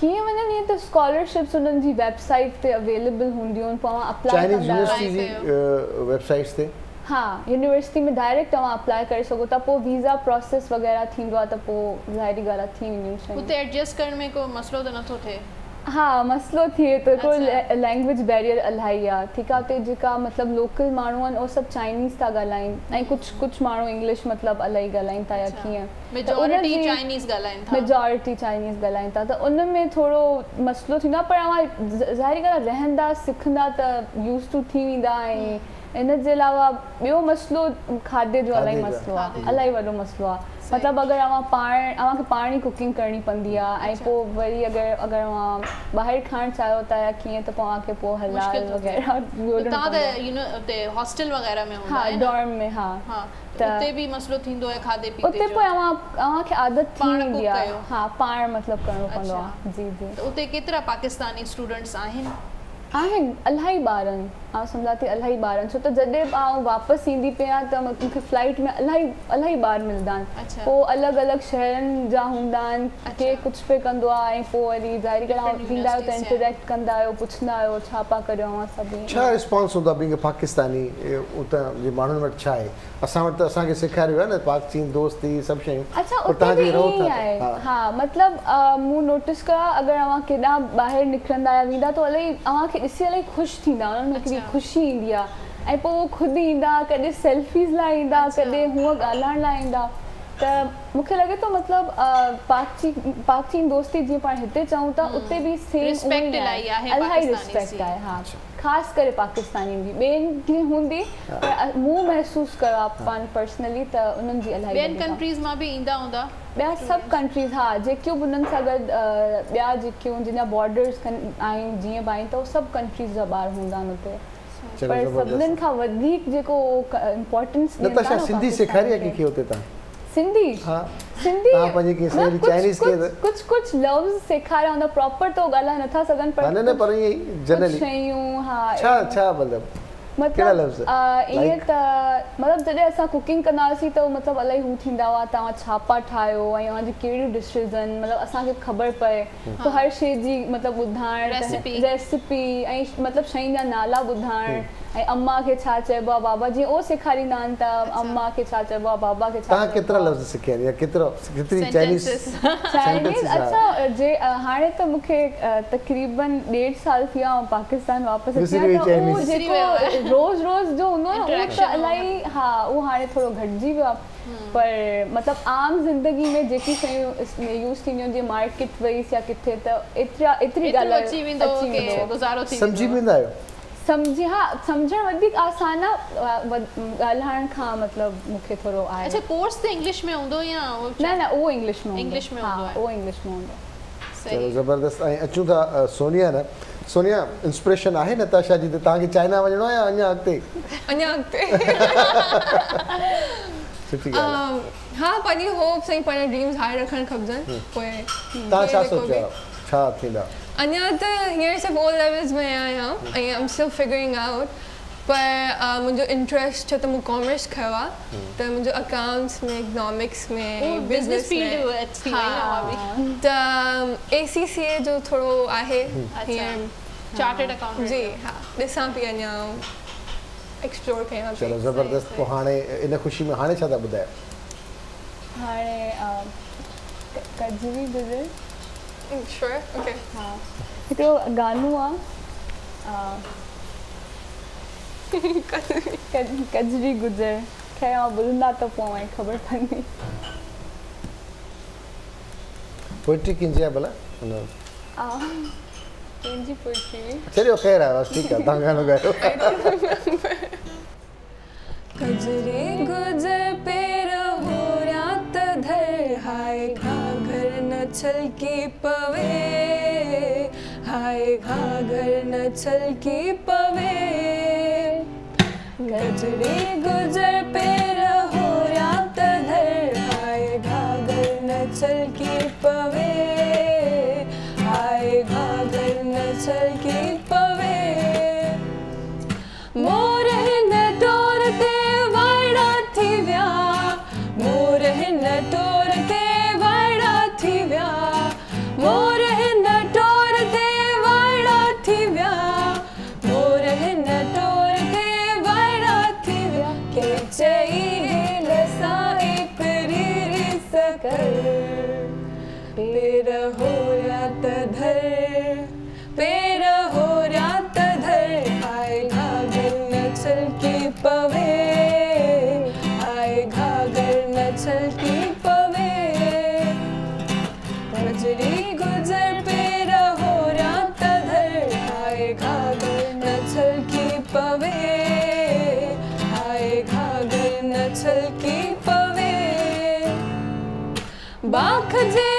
ڪيئن وڃن؟ ائين ته سڪالرشپس هنن جي ويب سائيٽ تي اويليبل هونديون آهن پوءِ اوهان اپلائي چائنيز ڪندا يونيورسٽي جي ويبسائٽس تي ها يونيورسٽي ۾ ڊائريڪٽ توهان اپلائي ڪري سگهو ٿا پوءِ ويزا پروسيس وغيره ٿيندو آهي ته پوءِ ظاهري ڳالهه آهي ٿي وينديون شيون هتي ايڊجسٽ ڪرڻ ۾ ڪو مسئلو ته نٿو ٿئي ها مسئلو ٿئي ٿو اڇا. هڪڙو لينگويج بيرير الاهي آهي ٺيڪ آهي هتي جيڪا مطلب لوڪل ماڻهو آهن اهي سڀ چائنيز ٿا ڳالهائين ۽ ڪجهه ڪجهه ماڻهو انگلش مطلب الاهي ڳالهائين ٿا يا. ڪيئن ته ميجارٽي چائنيز ڳالهائين ٿا. ميجارٽي چائنيز ڳالهائين ٿا. ته ان ۾ ٿورو مسئلو ٿيندو آهي پر ز- ظاهري ڳالهه آهي رهندا سکندا ته يوز ٽو ٿي ويندا ۽ ان جي علاوه ٻيو مسئلو کاڌي جو الاهي. مسئلو آهي الاهي وڏو مسئلو آهي مطلب اگر اوان پاڻ اوهان کي پاڻ ئي ڪوڪنگ ڪرڻي پوندي آهي ۽ پوءِ وري اگر اگر اوان ٻاهر کائڻ چاهيو ٿا يا ڪيئن ته پوءِ اوهان کي پوءِ هلال ٿئي. وغيره ڳولهڻو توهان پوندو آهي. ته يو نو اتي هاسٽل وغيره ۾ هوندا ها آهيو نه؟ ڊارم ۾ ها اتي به مسئلو ٿيندو آهي کاڌي پيتي اتي جو پوءِ اوان اوهان کي عادت ٿي پاڻ ويندي cook آهي ڪيو. ها پاڻ مطلب ڪرڻو پوندو. آهي جي جي ته اتي ڪيترا پاڪستاني اسٽوڊنٽس آهن آهن الاهي ٻارن آئون سمجهان ٿي الاهي ٻارن ڇو ته جڏهن به آئون واپس ايندي پئي آهيان ته مون کي فلائيٽ ۾ الاهي الاهي ٻار ملندا آهن. پوءِ الڳ الڳ شهرن جا هوندا آهن ڪي ڪجهه پي ڪندو آهي ۽ پوءِ وري ظاهري ايندا آهيو ته. انٽريڪٽ ڪندا آهيو پڇندا آهيو ڇا پيا ڪريو سڀئي ڇا رسپانس هوندو آهي پاڪستاني اتان جي ماڻهن وٽ ڇا آهي اسان وٽ ته اسان کي سيکاريو آهي نه پاڪ چين دوستي سڀ شيون اڇا پر اتي توهان به جيڪي رهو ائين ئي ٿا آهي ها. ها مطلب ا، مون نوٽيس ڪيو آهي اگر اوهان ڪيڏان ٻاهر نڪرندا يا ويندا ته الاهي اوهان کي ڏسي الاهي خوش ٿيندا انهن ۾ هڪڙي اڇا. خوشي ايندي آهي ۽ پوءِ اهو خود ايندا ڪڏهن سيلفيز لاءِ ايندا اڇا. ڪڏهن هونئن ڳالهائڻ لاءِ ايندا ته مون کي لڳي ٿو مطلب ا، پاڪ چين پاڪ چين دوستي جيئن پاڻ هتي چئون ٿا اتي به سيم Respect الاهي آهي الاهي پاڪستاني رسپيڪٽ جي. آهي ها خاص ڪري پاڪستاني جي ٻين جي هوندي پر ا- مون محسوس ڪيو آهي پاڻ پرسنلي ته انهن جي الاهي ٻين وڌيڪ آهي. ڪنٽريز مان به ايندا هوندا؟ ٻيا سڀ ڪنٽريز ها جيڪيون به انهن سان گڏ ا، ٻيا جيڪيون جن جا بارڊرس آهن جيئن به آهن ته اهي سڀ ڪنٽريز جا ٻار هوندا آهن هتي پر سڀنين کان وڌيڪ جيڪو امپورٽينس نتاشا سنڌي سيکاري آهي ڪنهن کي هتي توهان سنڌي ها سنڌي توهان پنهنجي ڪنهن ساهيڙي چائنيز ته- ڪجهه ڪجهه لوس سيکاريا هوندا پراپر ته اهي ڳالهائي نٿا سگهن ها، نه نه پر ڪجهه جنرلي شيون ها ڇا ڇا مطلب؟ مطلب ائين Like? ته مطلب جڏهن اسان ڪوڪنگ ڪندا هئاسين ته مطلب الاهي هو ٿيندا هئا توهان ڇاپا ٺاهيو ۽ توهان جي ڪهڙيون ڊشس آهن مطلب اسان کي خبر پئي ته هر شيءِ جي مطلب ٻڌائڻ Recipe. ريسيپي ۽ مطلب شين جا نالا ٻڌائڻ ۽ امان کي ڇا چئبو آهي بابا جيئن اهو سيکاريندا آهن ته امان کي ڇا چئبو آهي بابا کي ڇا توهان چئبو ڪيترا آهي. لفظ سکيا آهن يا ڪيترو ڪيتري چائنيز Sentences. چائنيز sentences, ها. اڇا جي ا، هاڻي ته مون کي تقريبن ڏيڍ سال ٿي ويا ۽ پاڪستان واپس اچي وسري آهيان وئي ته اهو Chinese. وسري ويو آهي. جيڪو روز روز جو هوندو آهي نه اهو Interaction ته الاهي ها اهو هاڻي ٿورو گهٽجي ويو آهي پر مطلب عام زندگي ۾ جيڪي شيون يوز ٿينديون جيئن مارڪيٽ وئيس يا ڪٿي ته ايترا ايتري ايترو ڳالهه اچي ويندو ڪه گذارو ٿي سمجهي ويندو. ويندا آهيو سمجهي ها سمجهڻ وڌيڪ آسان آهي ڳالهائڻ کان مطلب مون کي ٿورو آهي. اڇا ڪورس ته انگلش ۾ هوندو يا نه نه اهو انگلش ۾. انگلش ۾ هوندو آهي. اهو انگلش ۾ هوندو. چلو زبردست. ۽ اچون ٿا سونيا نه. سونيا انسپريشن آهي نتاشا جي ته توهان کي چائنا وڃڻو آهي يا اڃا اڳتي؟ اڃا اڳتي. ها پنهنجي هوپس ۽ پنهنجا ڊريمس هاءِ رکڻ کپجن. پوءِ توهان ڇا سوچيو؟ ڇا ٿيندا اڃا ته هينئر صرف او ليولس ۾ آهيان ۽ ايم اسٽل فگرنگ آئوٽ پر منهنجو انٽرسٽ ڇو ته مون ڪامرس کيو آهي ته منهنجو اڪائونٽس ۾ اڪنامڪس بزنس ته اي سي سي اي جو ٿورو آهي اڇا هينئر چارٽيڊ اڪائونٽ جي ها ڏسان پئي اڃا ايڪسپلور ڪيان چلو پئي زبردست پوءِ هاڻي ان خوشي ۾ هاڻي ڇا ٿا ٻڌايو هاڻي ا، ڪ- ڪجري श्योर ओके हा। हिकिड़ो गानो आहे कज- कजरी गुज़र। ख़ैर माँ ॿुधंदा त पोइ ऐं ख़बर पवंदी पोइट्री कंहिंजी आहे भला हुन आ, पंहिंजी पोइट्री? चलियो ख़ैर आहे बसि ठीकु आहे तव्हां गानो ॻायो कजरे गुजर पे रहो रात धर हाय घाघर न छलकी पवे, हाय घाघर न छलकी पवे। गजरे गुजर पे रहो रात धर हाय घाघर न छलकी पवे। बाख जे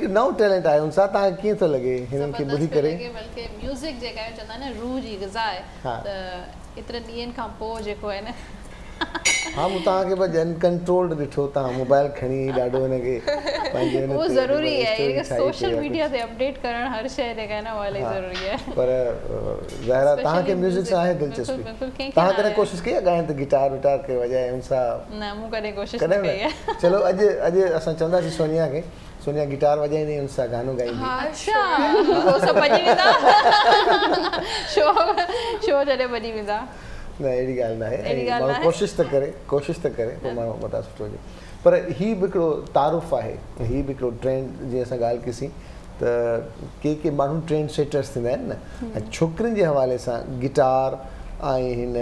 هڪ نئون ٽيلينٽ آهي هن سان توهان کي ڪيئن ٿو لڳي هنن کي ٻڌي ڪري بلڪه ميوزڪ جيڪا آهي چوندا آهن روهه جي غزا آهي. ته ايترن ڏينهن کان پوءِ جيڪو آهي نه ها مون توهان کي بس انڪنٽرولڊ ڏٺو توهان موبائل کڻي ڏاڍو هن کي پنهنجي اهو تي ضروري آهي سوشل ميڊيا تي اپڊيٽ ڪرڻ هر شيءِ جيڪا آهي نه اها الاهي. ضروري آهي پر ظاهرا توهان کي ميوزڪ سان آهي دلچسپي توهان ڪڏهن. ڪوشش ڪئي آهي ڳائڻ تي گٽار وٽار کي وڄائي هن سان نه مون ڪڏهن ڪوشش ڪئي آهي چلو اڄ اڄ اسان چونداسين سونيا کي سونيا گٽار وڄائيندي هن سان گانو ڳائيندي ها اڇا پوءِ سڀ ڀڄي ويندا شو شو جڏهن ڀڄي ويندا نه اهڙي ڳالهه نه آهي ماڻهو نه آهي. ڪوشش ته ڪري ڪوشش ته ڪري پوءِ ماڻهو مٿان سٺو هجي پر هيءُ به هڪڙو تارف آهي هيءُ به هڪڙو ٽرينڊ جيئن اسان ڳالهه ڪئيسين ته ڪي ڪي ماڻهو ٽرينڊ سيٽرس ٿيندا آهن نه ۽ ڇوڪرين جي حوالي سان گٽار ۽ هن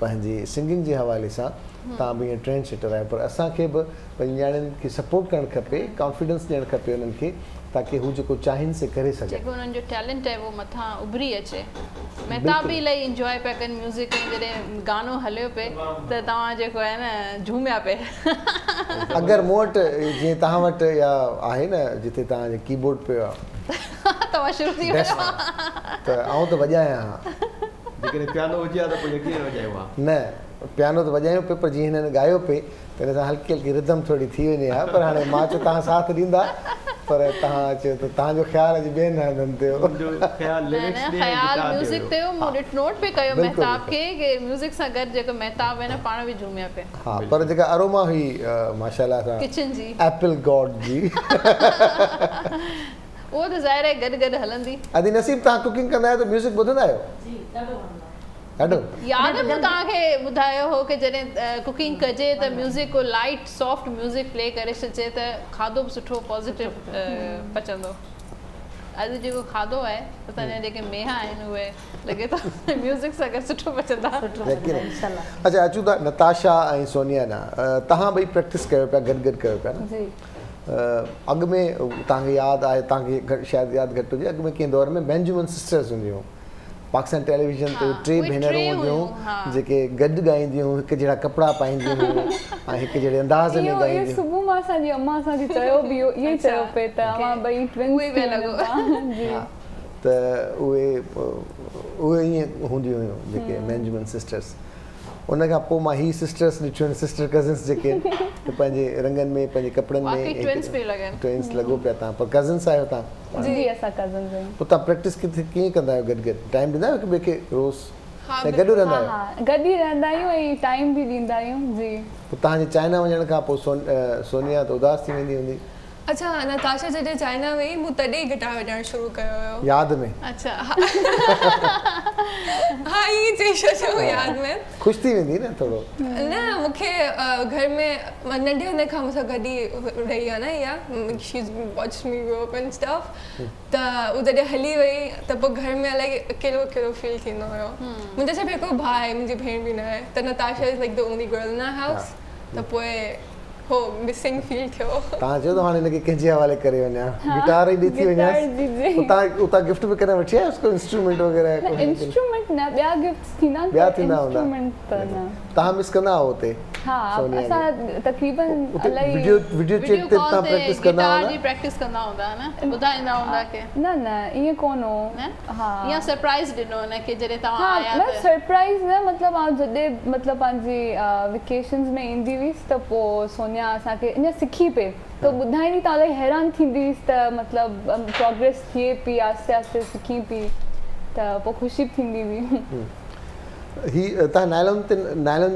پنهنجي سنگنگ جي حوالي سان توهان به هيئن ٽرينڊ سيٽر آهيو پر اسان کي به پنهنجي نياڻين کي سپورٽ ڪرڻ کپي ڪانفيڊنس ڏيڻ کپي انهن کي تاڪه هو جيڪو چاهين سي ڪري سگهن. جيڪو هنن جو ٽيلينٽ آهي اهو مٿان اڀري اچي. مهتاب به الاهي انجواءِ پيا ڪن ميوزڪ ۾ جڏهن گانو هليو پي ته توهان جيڪو آهي نه جهوميا پي اگر مون وٽ جيئن توهان وٽ يا آهي نه جتي توهان جي ڪي بورڊ پيو آهي. *laughs* توهان شروع ٿي وڃو. ته آئون ته وڄايان ها جيڪڏهن پيانو هجي ها ته پوءِ يقين وڄايو آهي نه پيانو ته وڄايو پيو پر جيئن هنن ڳايو پئي ته هن سان هلڪي هلڪي ردم ٿوري ٿي وڃي ها پر هاڻي مان چيو توهان ساٿ ڏيندا پر توهان چيو ته توهان جو خيال اڄ ٻين هنڌن تي هو منهنجو خيال نه lyrics نه ڏي، خيال guitar تي ميوزڪ هيو. تي هو مون ڏٺ نوٽ پي ڪيو بلڪل، مهتاب کي ڪه ميوزڪ سان گڏ جيڪو مهتاب آهي نه پاڻ به جهوميا پي ها پر جيڪا اروما هئي ا، ماشالاهه سان ڪچن جي ايپل گاڊ جي اهو ته ظاهر آهي گڏ گڏ هلندي ادي نصيب توهان ڪوڪنگ ڪندا آهيو ته ميوزڪ ٻڌندا آهيو ڏاڍو ياد آهي مون توهان کي ٻڌايو هو ڪه جڏهن ڪوڪنگ ڪجي ته ميوزڪ ڪو لائيٽ سافٽ ميوزڪ پلي ڪري ڇڏجي ته کاڌو به سٺو پازيٽو پچندو. اڄ جيڪو کاڌو آهي ته توهان جا جيڪي ميها آهن اهي لڳي ٿو *laughs* ميوزڪ سان گڏ سٺو پچندا. اڇا اچون ٿا نتاشا ۽ سونيا نا توهان ٻئي پريڪٽس ڪيو پيا گڏ گڏ ڪيو پيا نه؟ اڳ ۾ توهان کي ياد آهي توهان کي شايد ياد گهٽ هجي اڳ ۾ ڪنهن دور ۾ بينجمن سسٽرس هونديون. هيون پاڪستان ٽيليويزن تي ٽي ڀينرون هونديون هيون. جيڪي گڏ ڳائينديون هيون هڪ جهڙا ڪپڙا پائينديون هيون ۽ هڪ جهڙي انداز ۾ اهو اهو ڳائينديون صبح مان اسان جي امان اسان کي چيو به اهو اهو ئي اڇا، چيو پئي ته. ٻئي اهي لڳو. *laughs* ته اهي اهي ائين هونديون هيون جيڪي بينجمن سسٽرس ان کان پوءِ مان هي سسٽرس ڏٺيون آهن سسٽر ڪزنس جيڪي آهن، ته پنهنجي رنگن ۾ پنهنجي ڪپڙن ۾. ٽونس لڳو پيا توهان. پر ڪزنس آهيو توهان؟ جي اسان ڪزنس آهيون. پوءِ توهان پريڪٽس ڪٿي ڪيئن ڪندا آهيو گڏ گڏ ٽائيم ڏيندا آهيو هڪ ٻئي کي؟ روز؟ ها، ۽ گڏ رهندا ها آهيو؟ ها گڏ ئي رهندا آهيون ۽ ٽائيم به ڏيندا آهيون جي. پوءِ توهان جي چائنا وڃڻ کان پوءِ سونيا ته اداس ٿي ويندي هوندي اڇا نتاشا جڏهن چائنا وئي مون تڏهن گٽار وڄائڻ شروع ڪيو هيو. ياد ۾؟ اڇا ها. *laughs* ائين چئي ڇڏيو ياد ۾. خوش ٿي ويندي نه ٿورو. نه مون کي ا، گهر ۾ مان ننڍي هوندي کان مون سان گڏ ئي رهي آهي نه اها she watch me grow up and stuff ته اهو جڏهن هلي وئي ته پوءِ گهر ۾ الائي اڪيلو اڪيلو فيل ٿيندو هيو. منهنجو صرف هڪڙو ڀاءُ آهي منهنجي ڀيڻ به نه آهي. ته Natasha is like the only girl in house ته پوءِ هو مسنگ فيل ٿيو توهان چيو ته هاڻي هن کي ڪنهن جي حوالي ڪري وڃان. گٽار ئي ڏسي وڃاس ڏجي. اتان اتان گفٽ ۾ ڪڏهن وٺي آيو اسڪو انسٽرومينٽ وغيره؟ انسٽرومينٽ نه ٻيا گفٽس ٿيندا ٻيا ٿيندا هوندا. انسٽرومينٽ ته نه. توهان مس ڪندا آهيو هتي ها سونيا کي؟ اسان تقريبن اتي الاهي وڊيو وڊيو چيڪ وڊيو تي ڪال توهان تي پريڪٽس ڪندا گٽار هوندا جي پريڪٽس ڪندا هوندا نه؟ ٻڌائيندا هوندا ڪه. نه نه ائين ڪونه هو؟ نه ها. يا سرپرائيز ڏنو هن کي جڏهن توهان ها آيا مطلب ته. سرپرائيز نه مطلب آئون جڏهن مطلب پنهنجي ويڪيشنس ۾ ايندي هئس ته پوءِ سونيا اسان کي سکي پئي ته ٻڌائيندي ته الاهي حيران ٿيندي ته مطلب پروگريس ٿئي پئي آهستي آهستي سکي پئي ته پوءِ خوشي ٿيندي هئي ही तव्हां नायलॉन ते नायलॉन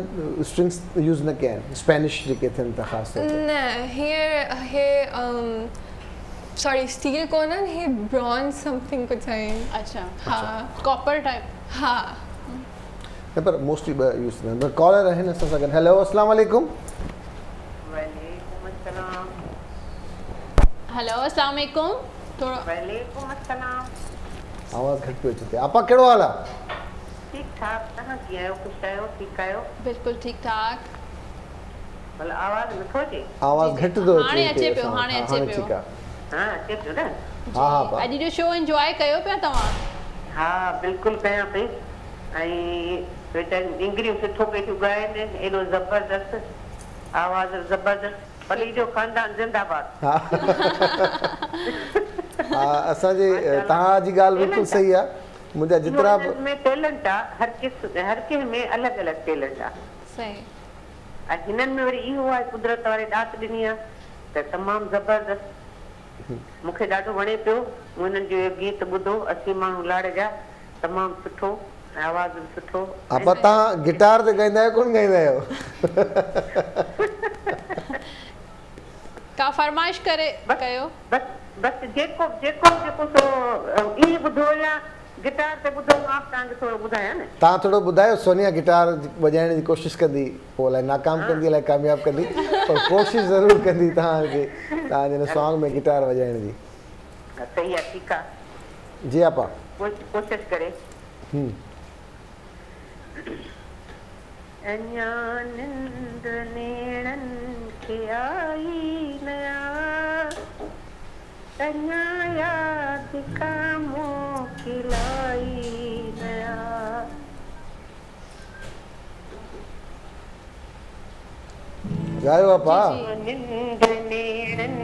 स्ट्रिंग्स यूज़ न कया आहिनि स्पेनिश जेके थियनि था ख़ासि तौर ते न हीअर हे सॉरी स्टील कोन्हनि हे? ब्रॉन्ज समथिंग कुझु आहिनि अच्छा हा कॉपर टाइप हा। न पर मोस्टली ॿ यूज़ थींदा आहिनि पर कॉलर आहिनि असां सां गॾु हेलो अस्सलाम वालेकुम वालेकुम अस्सलाम हेलो अस्सलाम वालेकुम थोरो वालेकुम अस्सलाम आवाज़ घटि पियो अचे आपा कहिड़ो हाल आहे ठीकु ठाक? तव्हां कीअं आहियो ख़ुशि आहियो ठीकु आहियो बिल्कुलु ठीकु ठाक। भला आवाज़ नथो अचे आवाज़ घटि थो अचे हाणे अचे पियो, हाणे हा, अचे पियो। आहे हा अचे पियो न हा। हा पा अॼु जो शो एंजॉय कयो पिया तव्हां? हा बिल्कुलु कयां पई ऐं वीचारियूं इंगरियूं सुठो पई थियूं ॻाइनि एॾो ज़बरदस्त आवाज़ ज़बरदस्त। पली जो ख़ानदान ज़िंदाबाद। हा। *laughs* हा असांजे तव्हांजी ॻाल्हि बिल्कुलु सही आहे। منهنجا جيترا ۾ ٽيلينٽ آهي هر ڪس هر ڪنهن ۾ الڳ الڳ ٽيلينٽ آهي صحيح ۽ هنن ۾ وري اهو آهي قدرت واري ڏات ڏني آهي ته تمام زبردست مون کي ڏاڍو وڻي پيو هنن جو گيت ٻڌو اسي ماڻهو لاڙ جا تمام سٺو آواز به سٺو آپا توهان گٽار تي ڳائيندا آهيو ڪونه ڳائيندا آهيو ڪا فرمائش ڪري بس ڪيو بس بس جيڪو جيڪو جيڪو سو ٻڌو يا गिटार ते ॿुधो? माँ बि तव्हांखे थोरो ॿुधायां न। तव्हां थोरो ॿुधायो सोनिया गिटार वॼाइण जी कोशिशि कंदी पोइ अलाए नाकाम कंदी अलाए कामयाबु कंदी पर कोशिशि ज़रूरु कंदी तव्हांखे तव्हांजे हिन सॉन्ग में गिटार वॼाइण जी। सही आहे ठीकु आहे। जी आपा। कोशिशि करे। हम्म। अञा निंड नेणनि खे आई नया। अञा यादि कामो खिलाई गया जायो अपा निंद नेड़न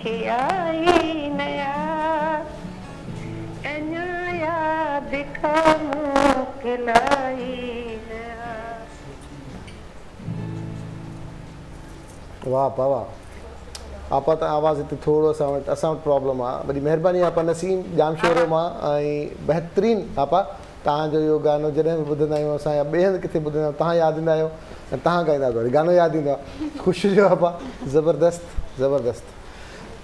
खियाई नया अनाया दिखम खिलाई नया वाह वाह। آپا ته آواز هتي ٿورو اسان وٽ اسان وٽ پرابلم آهي. وري مهرباني نسيم جام شورو مان ۽ بهترين آپا توهان جو اهو گانو جڏهن به ٻڌندا آهيون اسان يا ٻئي هنڌ ڪٿي ٻڌندا آهيون توهان ياد ايندا آهيو ۽ توهان ڳائيندا آهيو وري گانو ياد ايندو آهي. خوشي جو آپا زبردست زبردست.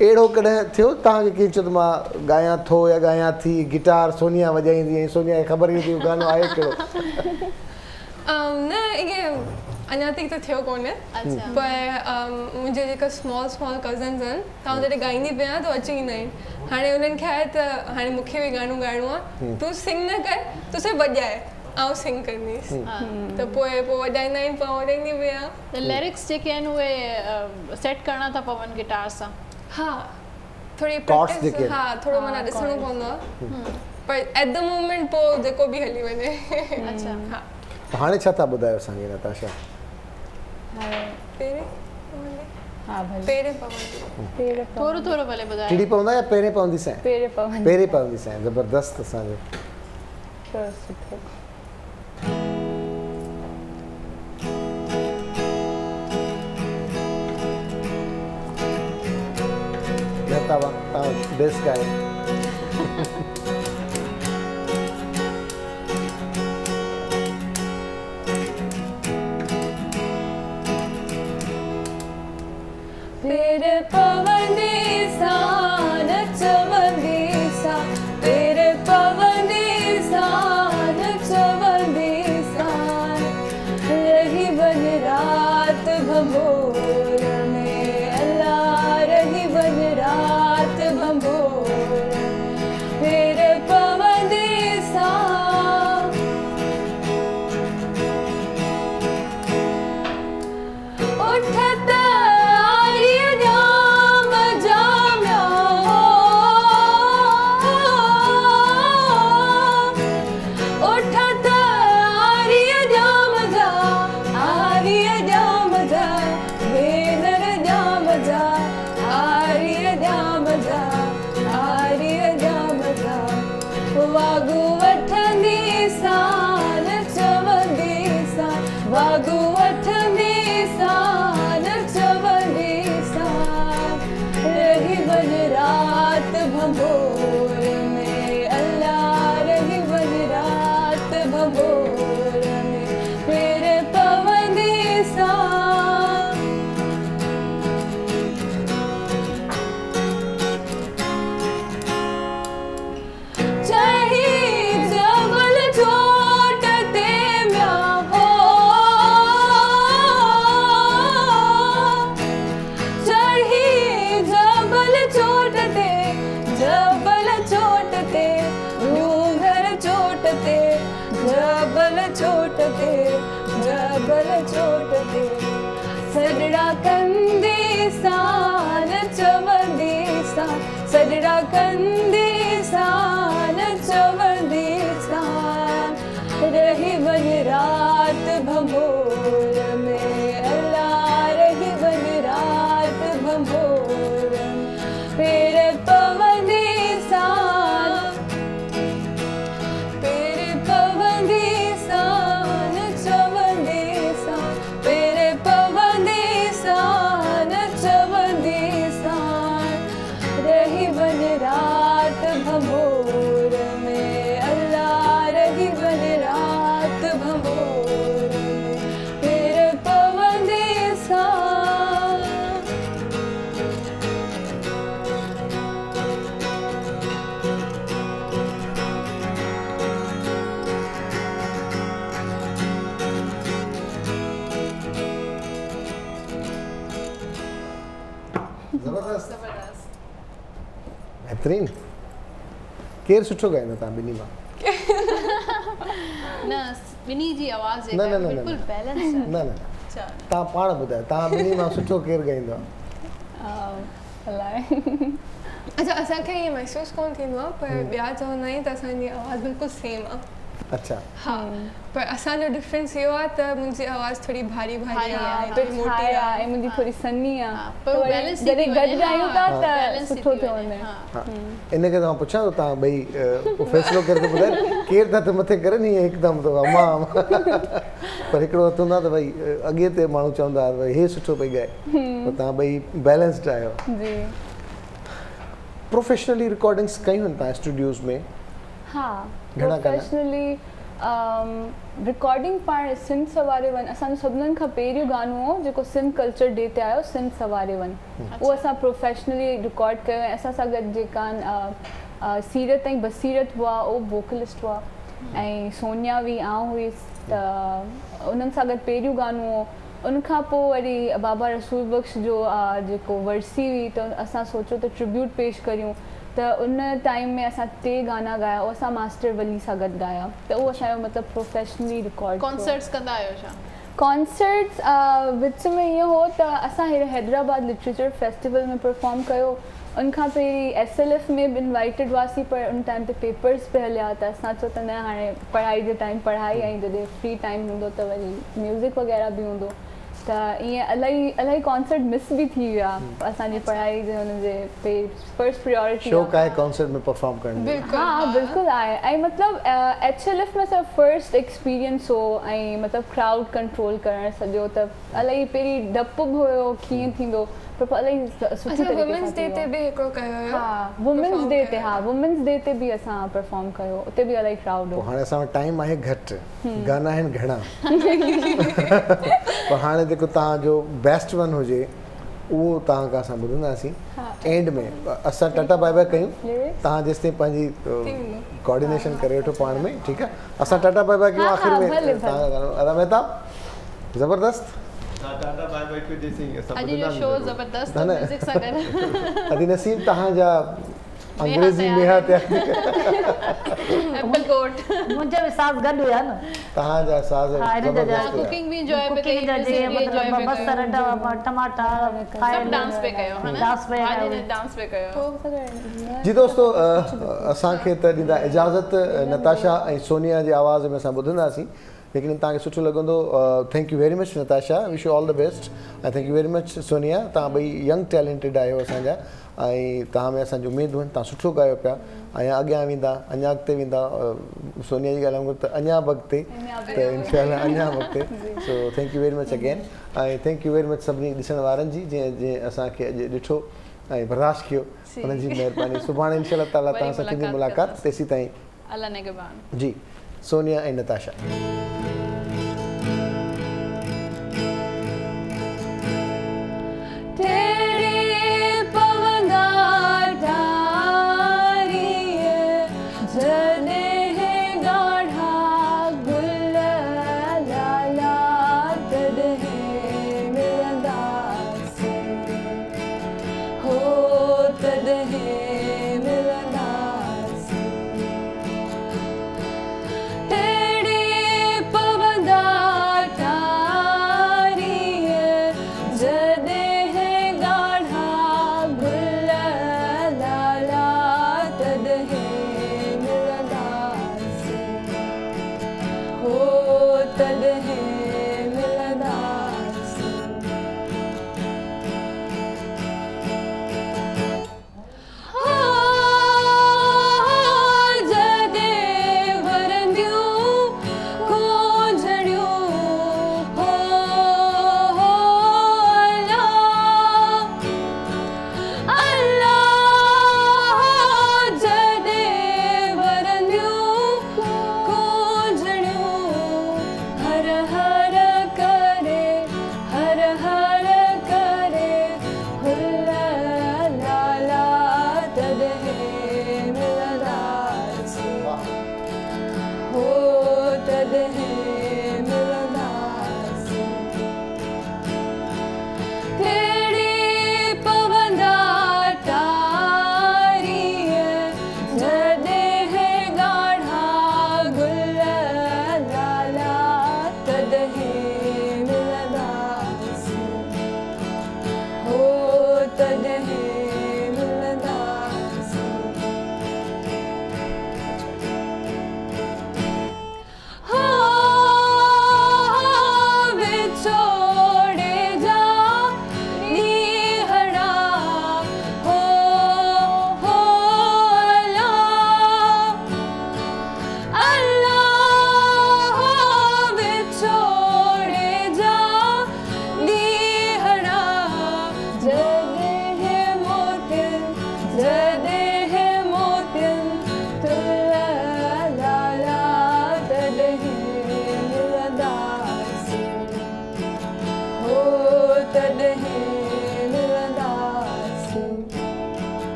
اهڙو ڪڏهن ٿيو؟ توهان کي ڪنهن چيو ته مان ڳايان ٿو يا ڳايان ٿي گٽار سونيا وڄائيندي ۽ سونيا کي خبر ئي ٿي گانو آهي ڪهڙو؟ *laughs* نه اڃا تائين ته ٿيو ڪونهي اڇا پر منهنجي جيڪا اسمال اسمال ڪزنس آهن توهان جڏهن ڳائيندي به آهيان ته اچي ايندا آهن هاڻي انهن کي آهي ته هاڻي مون کي به گانو ڳائڻو آهي تون سنگهه نه ڪر تون صرف وڄائي آئون سنگهه ڪنديس ته پوءِ پوءِ وڄائيندا آهن پوءِ وڄائيندي به آهيان ته لرڪس جيڪي آهن اهي سيٽ ڪرڻا ٿا پون گٽار سان. ها. ٿوري Chords جيڪي پريڪٽس آهن. ها ٿورو معنيٰ ڏسڻو پوندو آهي پر ايٽ دي مومينٽ پوءِ جيڪو به هلي وڃي اڇا. ها. هاڻي ڇا ٿا ٻڌايو اسان کي نتاشا پهرين پوندي ها ڀلي پهرين پوندي پير ٿورو ٿورو ڀلي ٻڌايو ٽڙي پوندا يا پهرين پوندي سائين پير پون پهرين پوندي سائين زبردست اسان جو ته سٺو نه توهان توهان بيسٽ ڳايو पेर पवंदी بهترين ڪير سٺو ڳائيندو توهان ٻنهي مان نه ٻنهي جي آواز نه، نه، نه، نه، بلڪل نه. نه توهان پاڻ ٻڌايو توهان ٻنهي مان سٺو ڪير ڳائيندو آهي الائي اڇا اسان کي ائين محسوس ڪونه ٿيندو آهي پر ٻيا چوندا آهيون ته اسان جي آواز بلڪل سيم آهي اڇا. ها پر اسان جو ڊفرنس اهو آهي ته منهنجي آواز ٿوري ڀاري ڀاري آهي، پچ ٿوري موٽي آهي ۽ منهنجي ٿوري سنهي ها، آهي پر جڏهن گڏ ڳايون ها، ٿا balance ته ٿي سٺو ٿي وڃي، وڃي ها. ان کي توهان پڇان ٿو توهان ڀئي فيصلو ڪري ته ٻڌايو ڪير ٿا ته مٿي ڪري ني هڪدم ٿو مان پر هڪڙو هٿ هوندو آهي ته ڀئي ا، اڳي تي ماڻهو چوندا هئا ڀئي هي سٺو پئي ڳائي پر توهان ڀئي بيلينسڊ آهيو جي. پروفيشنلي رڪارڊنگس ڪيون آهن توهان سٽوڊيوز ۾ ها؟ پروفيشنلي رڪارڊنگ پاڻ سنڌ سواري ون اسان جو سڀنين کان پهريون گانو هو جيڪو سنڌ ڪلچر ڊي تي آيو سنڌ سواري ون. اهو اسان پروفيشنلي رڪارڊ ڪيو ۽ اسان سان گڏ جيڪا سيرت ۽ بسيرت هئا اهو ووڪلسٽ هئا ۽ سونيا هئي آئون هئيس ته انهن سان گڏ پهريون گانو هو. ان کان پوءِ وري بابا رسول بخش جو جيڪو ورسي هئي ته اسان سوچيو ته ٽربيوٽ پيش ڪريون ته ان ٽائيم ۾ اسان ٽي گانا ڳايا اهو اسان ماسٽر ولي سان گڏ ڳايا. ته اهو اسان جو مطلب پروفيشنلي رڪارڊ ڪانسرٽس ڪندا آهيو ڇا؟ ڪانسرٽس وچ ۾ اهو هو ته اسان حيدرآباد لٽريچر فيسٽيول ۾ پرفارم ڪيو. ان کان پهرين ايس ايل ايف ۾ به انوائٽيڊ هئاسين پر ان ٽائيم تي پيپرس پيا هليا ته اسان چيو ته نه هاڻي پڙهائي جي ٽائيم پڙهائي ۽ جڏهن فري ٽائيم هوندو ته وري ميوزڪ وغيره به هوندو ته ائين الاهي الاهي ڪنسرٽ مس به ٿي ويا. اسان جي پڙهائي جي هن جي فرسٽ پريورٽي شوق آهي. ڪنسرٽ ۾ پرفارم ڪرڻ جو؟ بلڪل. ها بلڪل آهي. ۽ مطلب ايڇ ايل ايف ۾ اسان فرسٽ ايڪسپيرينس هو ۽ مطلب ڪرائڊ ڪنٽرول ڪرڻ سڄو ته الاهي پهرين ڊپ به هيو ڪيئن ٿيندو پر پوءِ الاهي س- سٺي اسان طريقي ومينس سان ڊي ٿي تي ويو. به هڪڙو ڪيو؟ هيو ها ومينس perform ڊي تي ڪيو. ها ومينس ڊي تي به اسان پرفارم ڪيو. اتي به الاهي ڪرائڊ پوءِ هو هاڻي اسان وٽ ٽائيم آهي گهٽ. گانا آهن گهڻا. پر هاڻي جيڪو توهان جو بيسٽ ون هجي اهو توهان کان اسان ٻڌنداسين. اينڊ ۾ اسان ٽاٽا باءِ باءِ ڪيون. Lyrics? توهان جيس تائين پنهنجي ڪوآرڊنيشن ڪري وٺو پاڻ ۾ ٺيڪ آهي؟ اسان ٽاٽا باءِ باءِ ڪيون ها، آخر ها، ۾. ڀلي، توهان گانو ادا مهتا زبردست अॼु जो शो ज़बरदस्त म्यूज़िक सां गॾु अॼु नसीब तव्हांजा अंग्रेज़ी नेहा एप्पल कोट मुंहिंजा बि साज़ गॾु हुया न। तव्हांजा साज़ कुकिंग बि एंजॉय पे कई मतिलबु बसर टमाटा खाए डांस पे कयो हा डांस पे आज डांस पे कयो जी दोस्तों असांखे त ॾींदा इजाज़त नताशा ऐं सोनिया जे आवाज़ में असां ॿुधंदासीं। ليڪن توهان کي سٺو لڳندو thank you very much Natasha. Wish you all the best ۽ thank you very much Sonia. توهان ٻئي ينگ ٽيلينٽيڊ آهيو اسان جا. ۽ توهان ۾ اسان جي اميدون آهن توهان سٺو ڳايو پيا. ۽ اڳيان ويندا اڃا اڳتي ويندا. سونيا جي ڳالهه وانگر ته اڃا به اڳتي ته انشا اڃا به اڳتي so thank you very much again ۽ thank you very much سڀني ڏسڻ وارن جي جنهن جنهن اسان کي اڄ ڏٺو ۽ برداشت ڪيو. هنن جي مهرباني. سڀاڻي انشا تالا توهان سان ملاقات. تيسين تائين. جي سونيا ۽ نتاشا تيري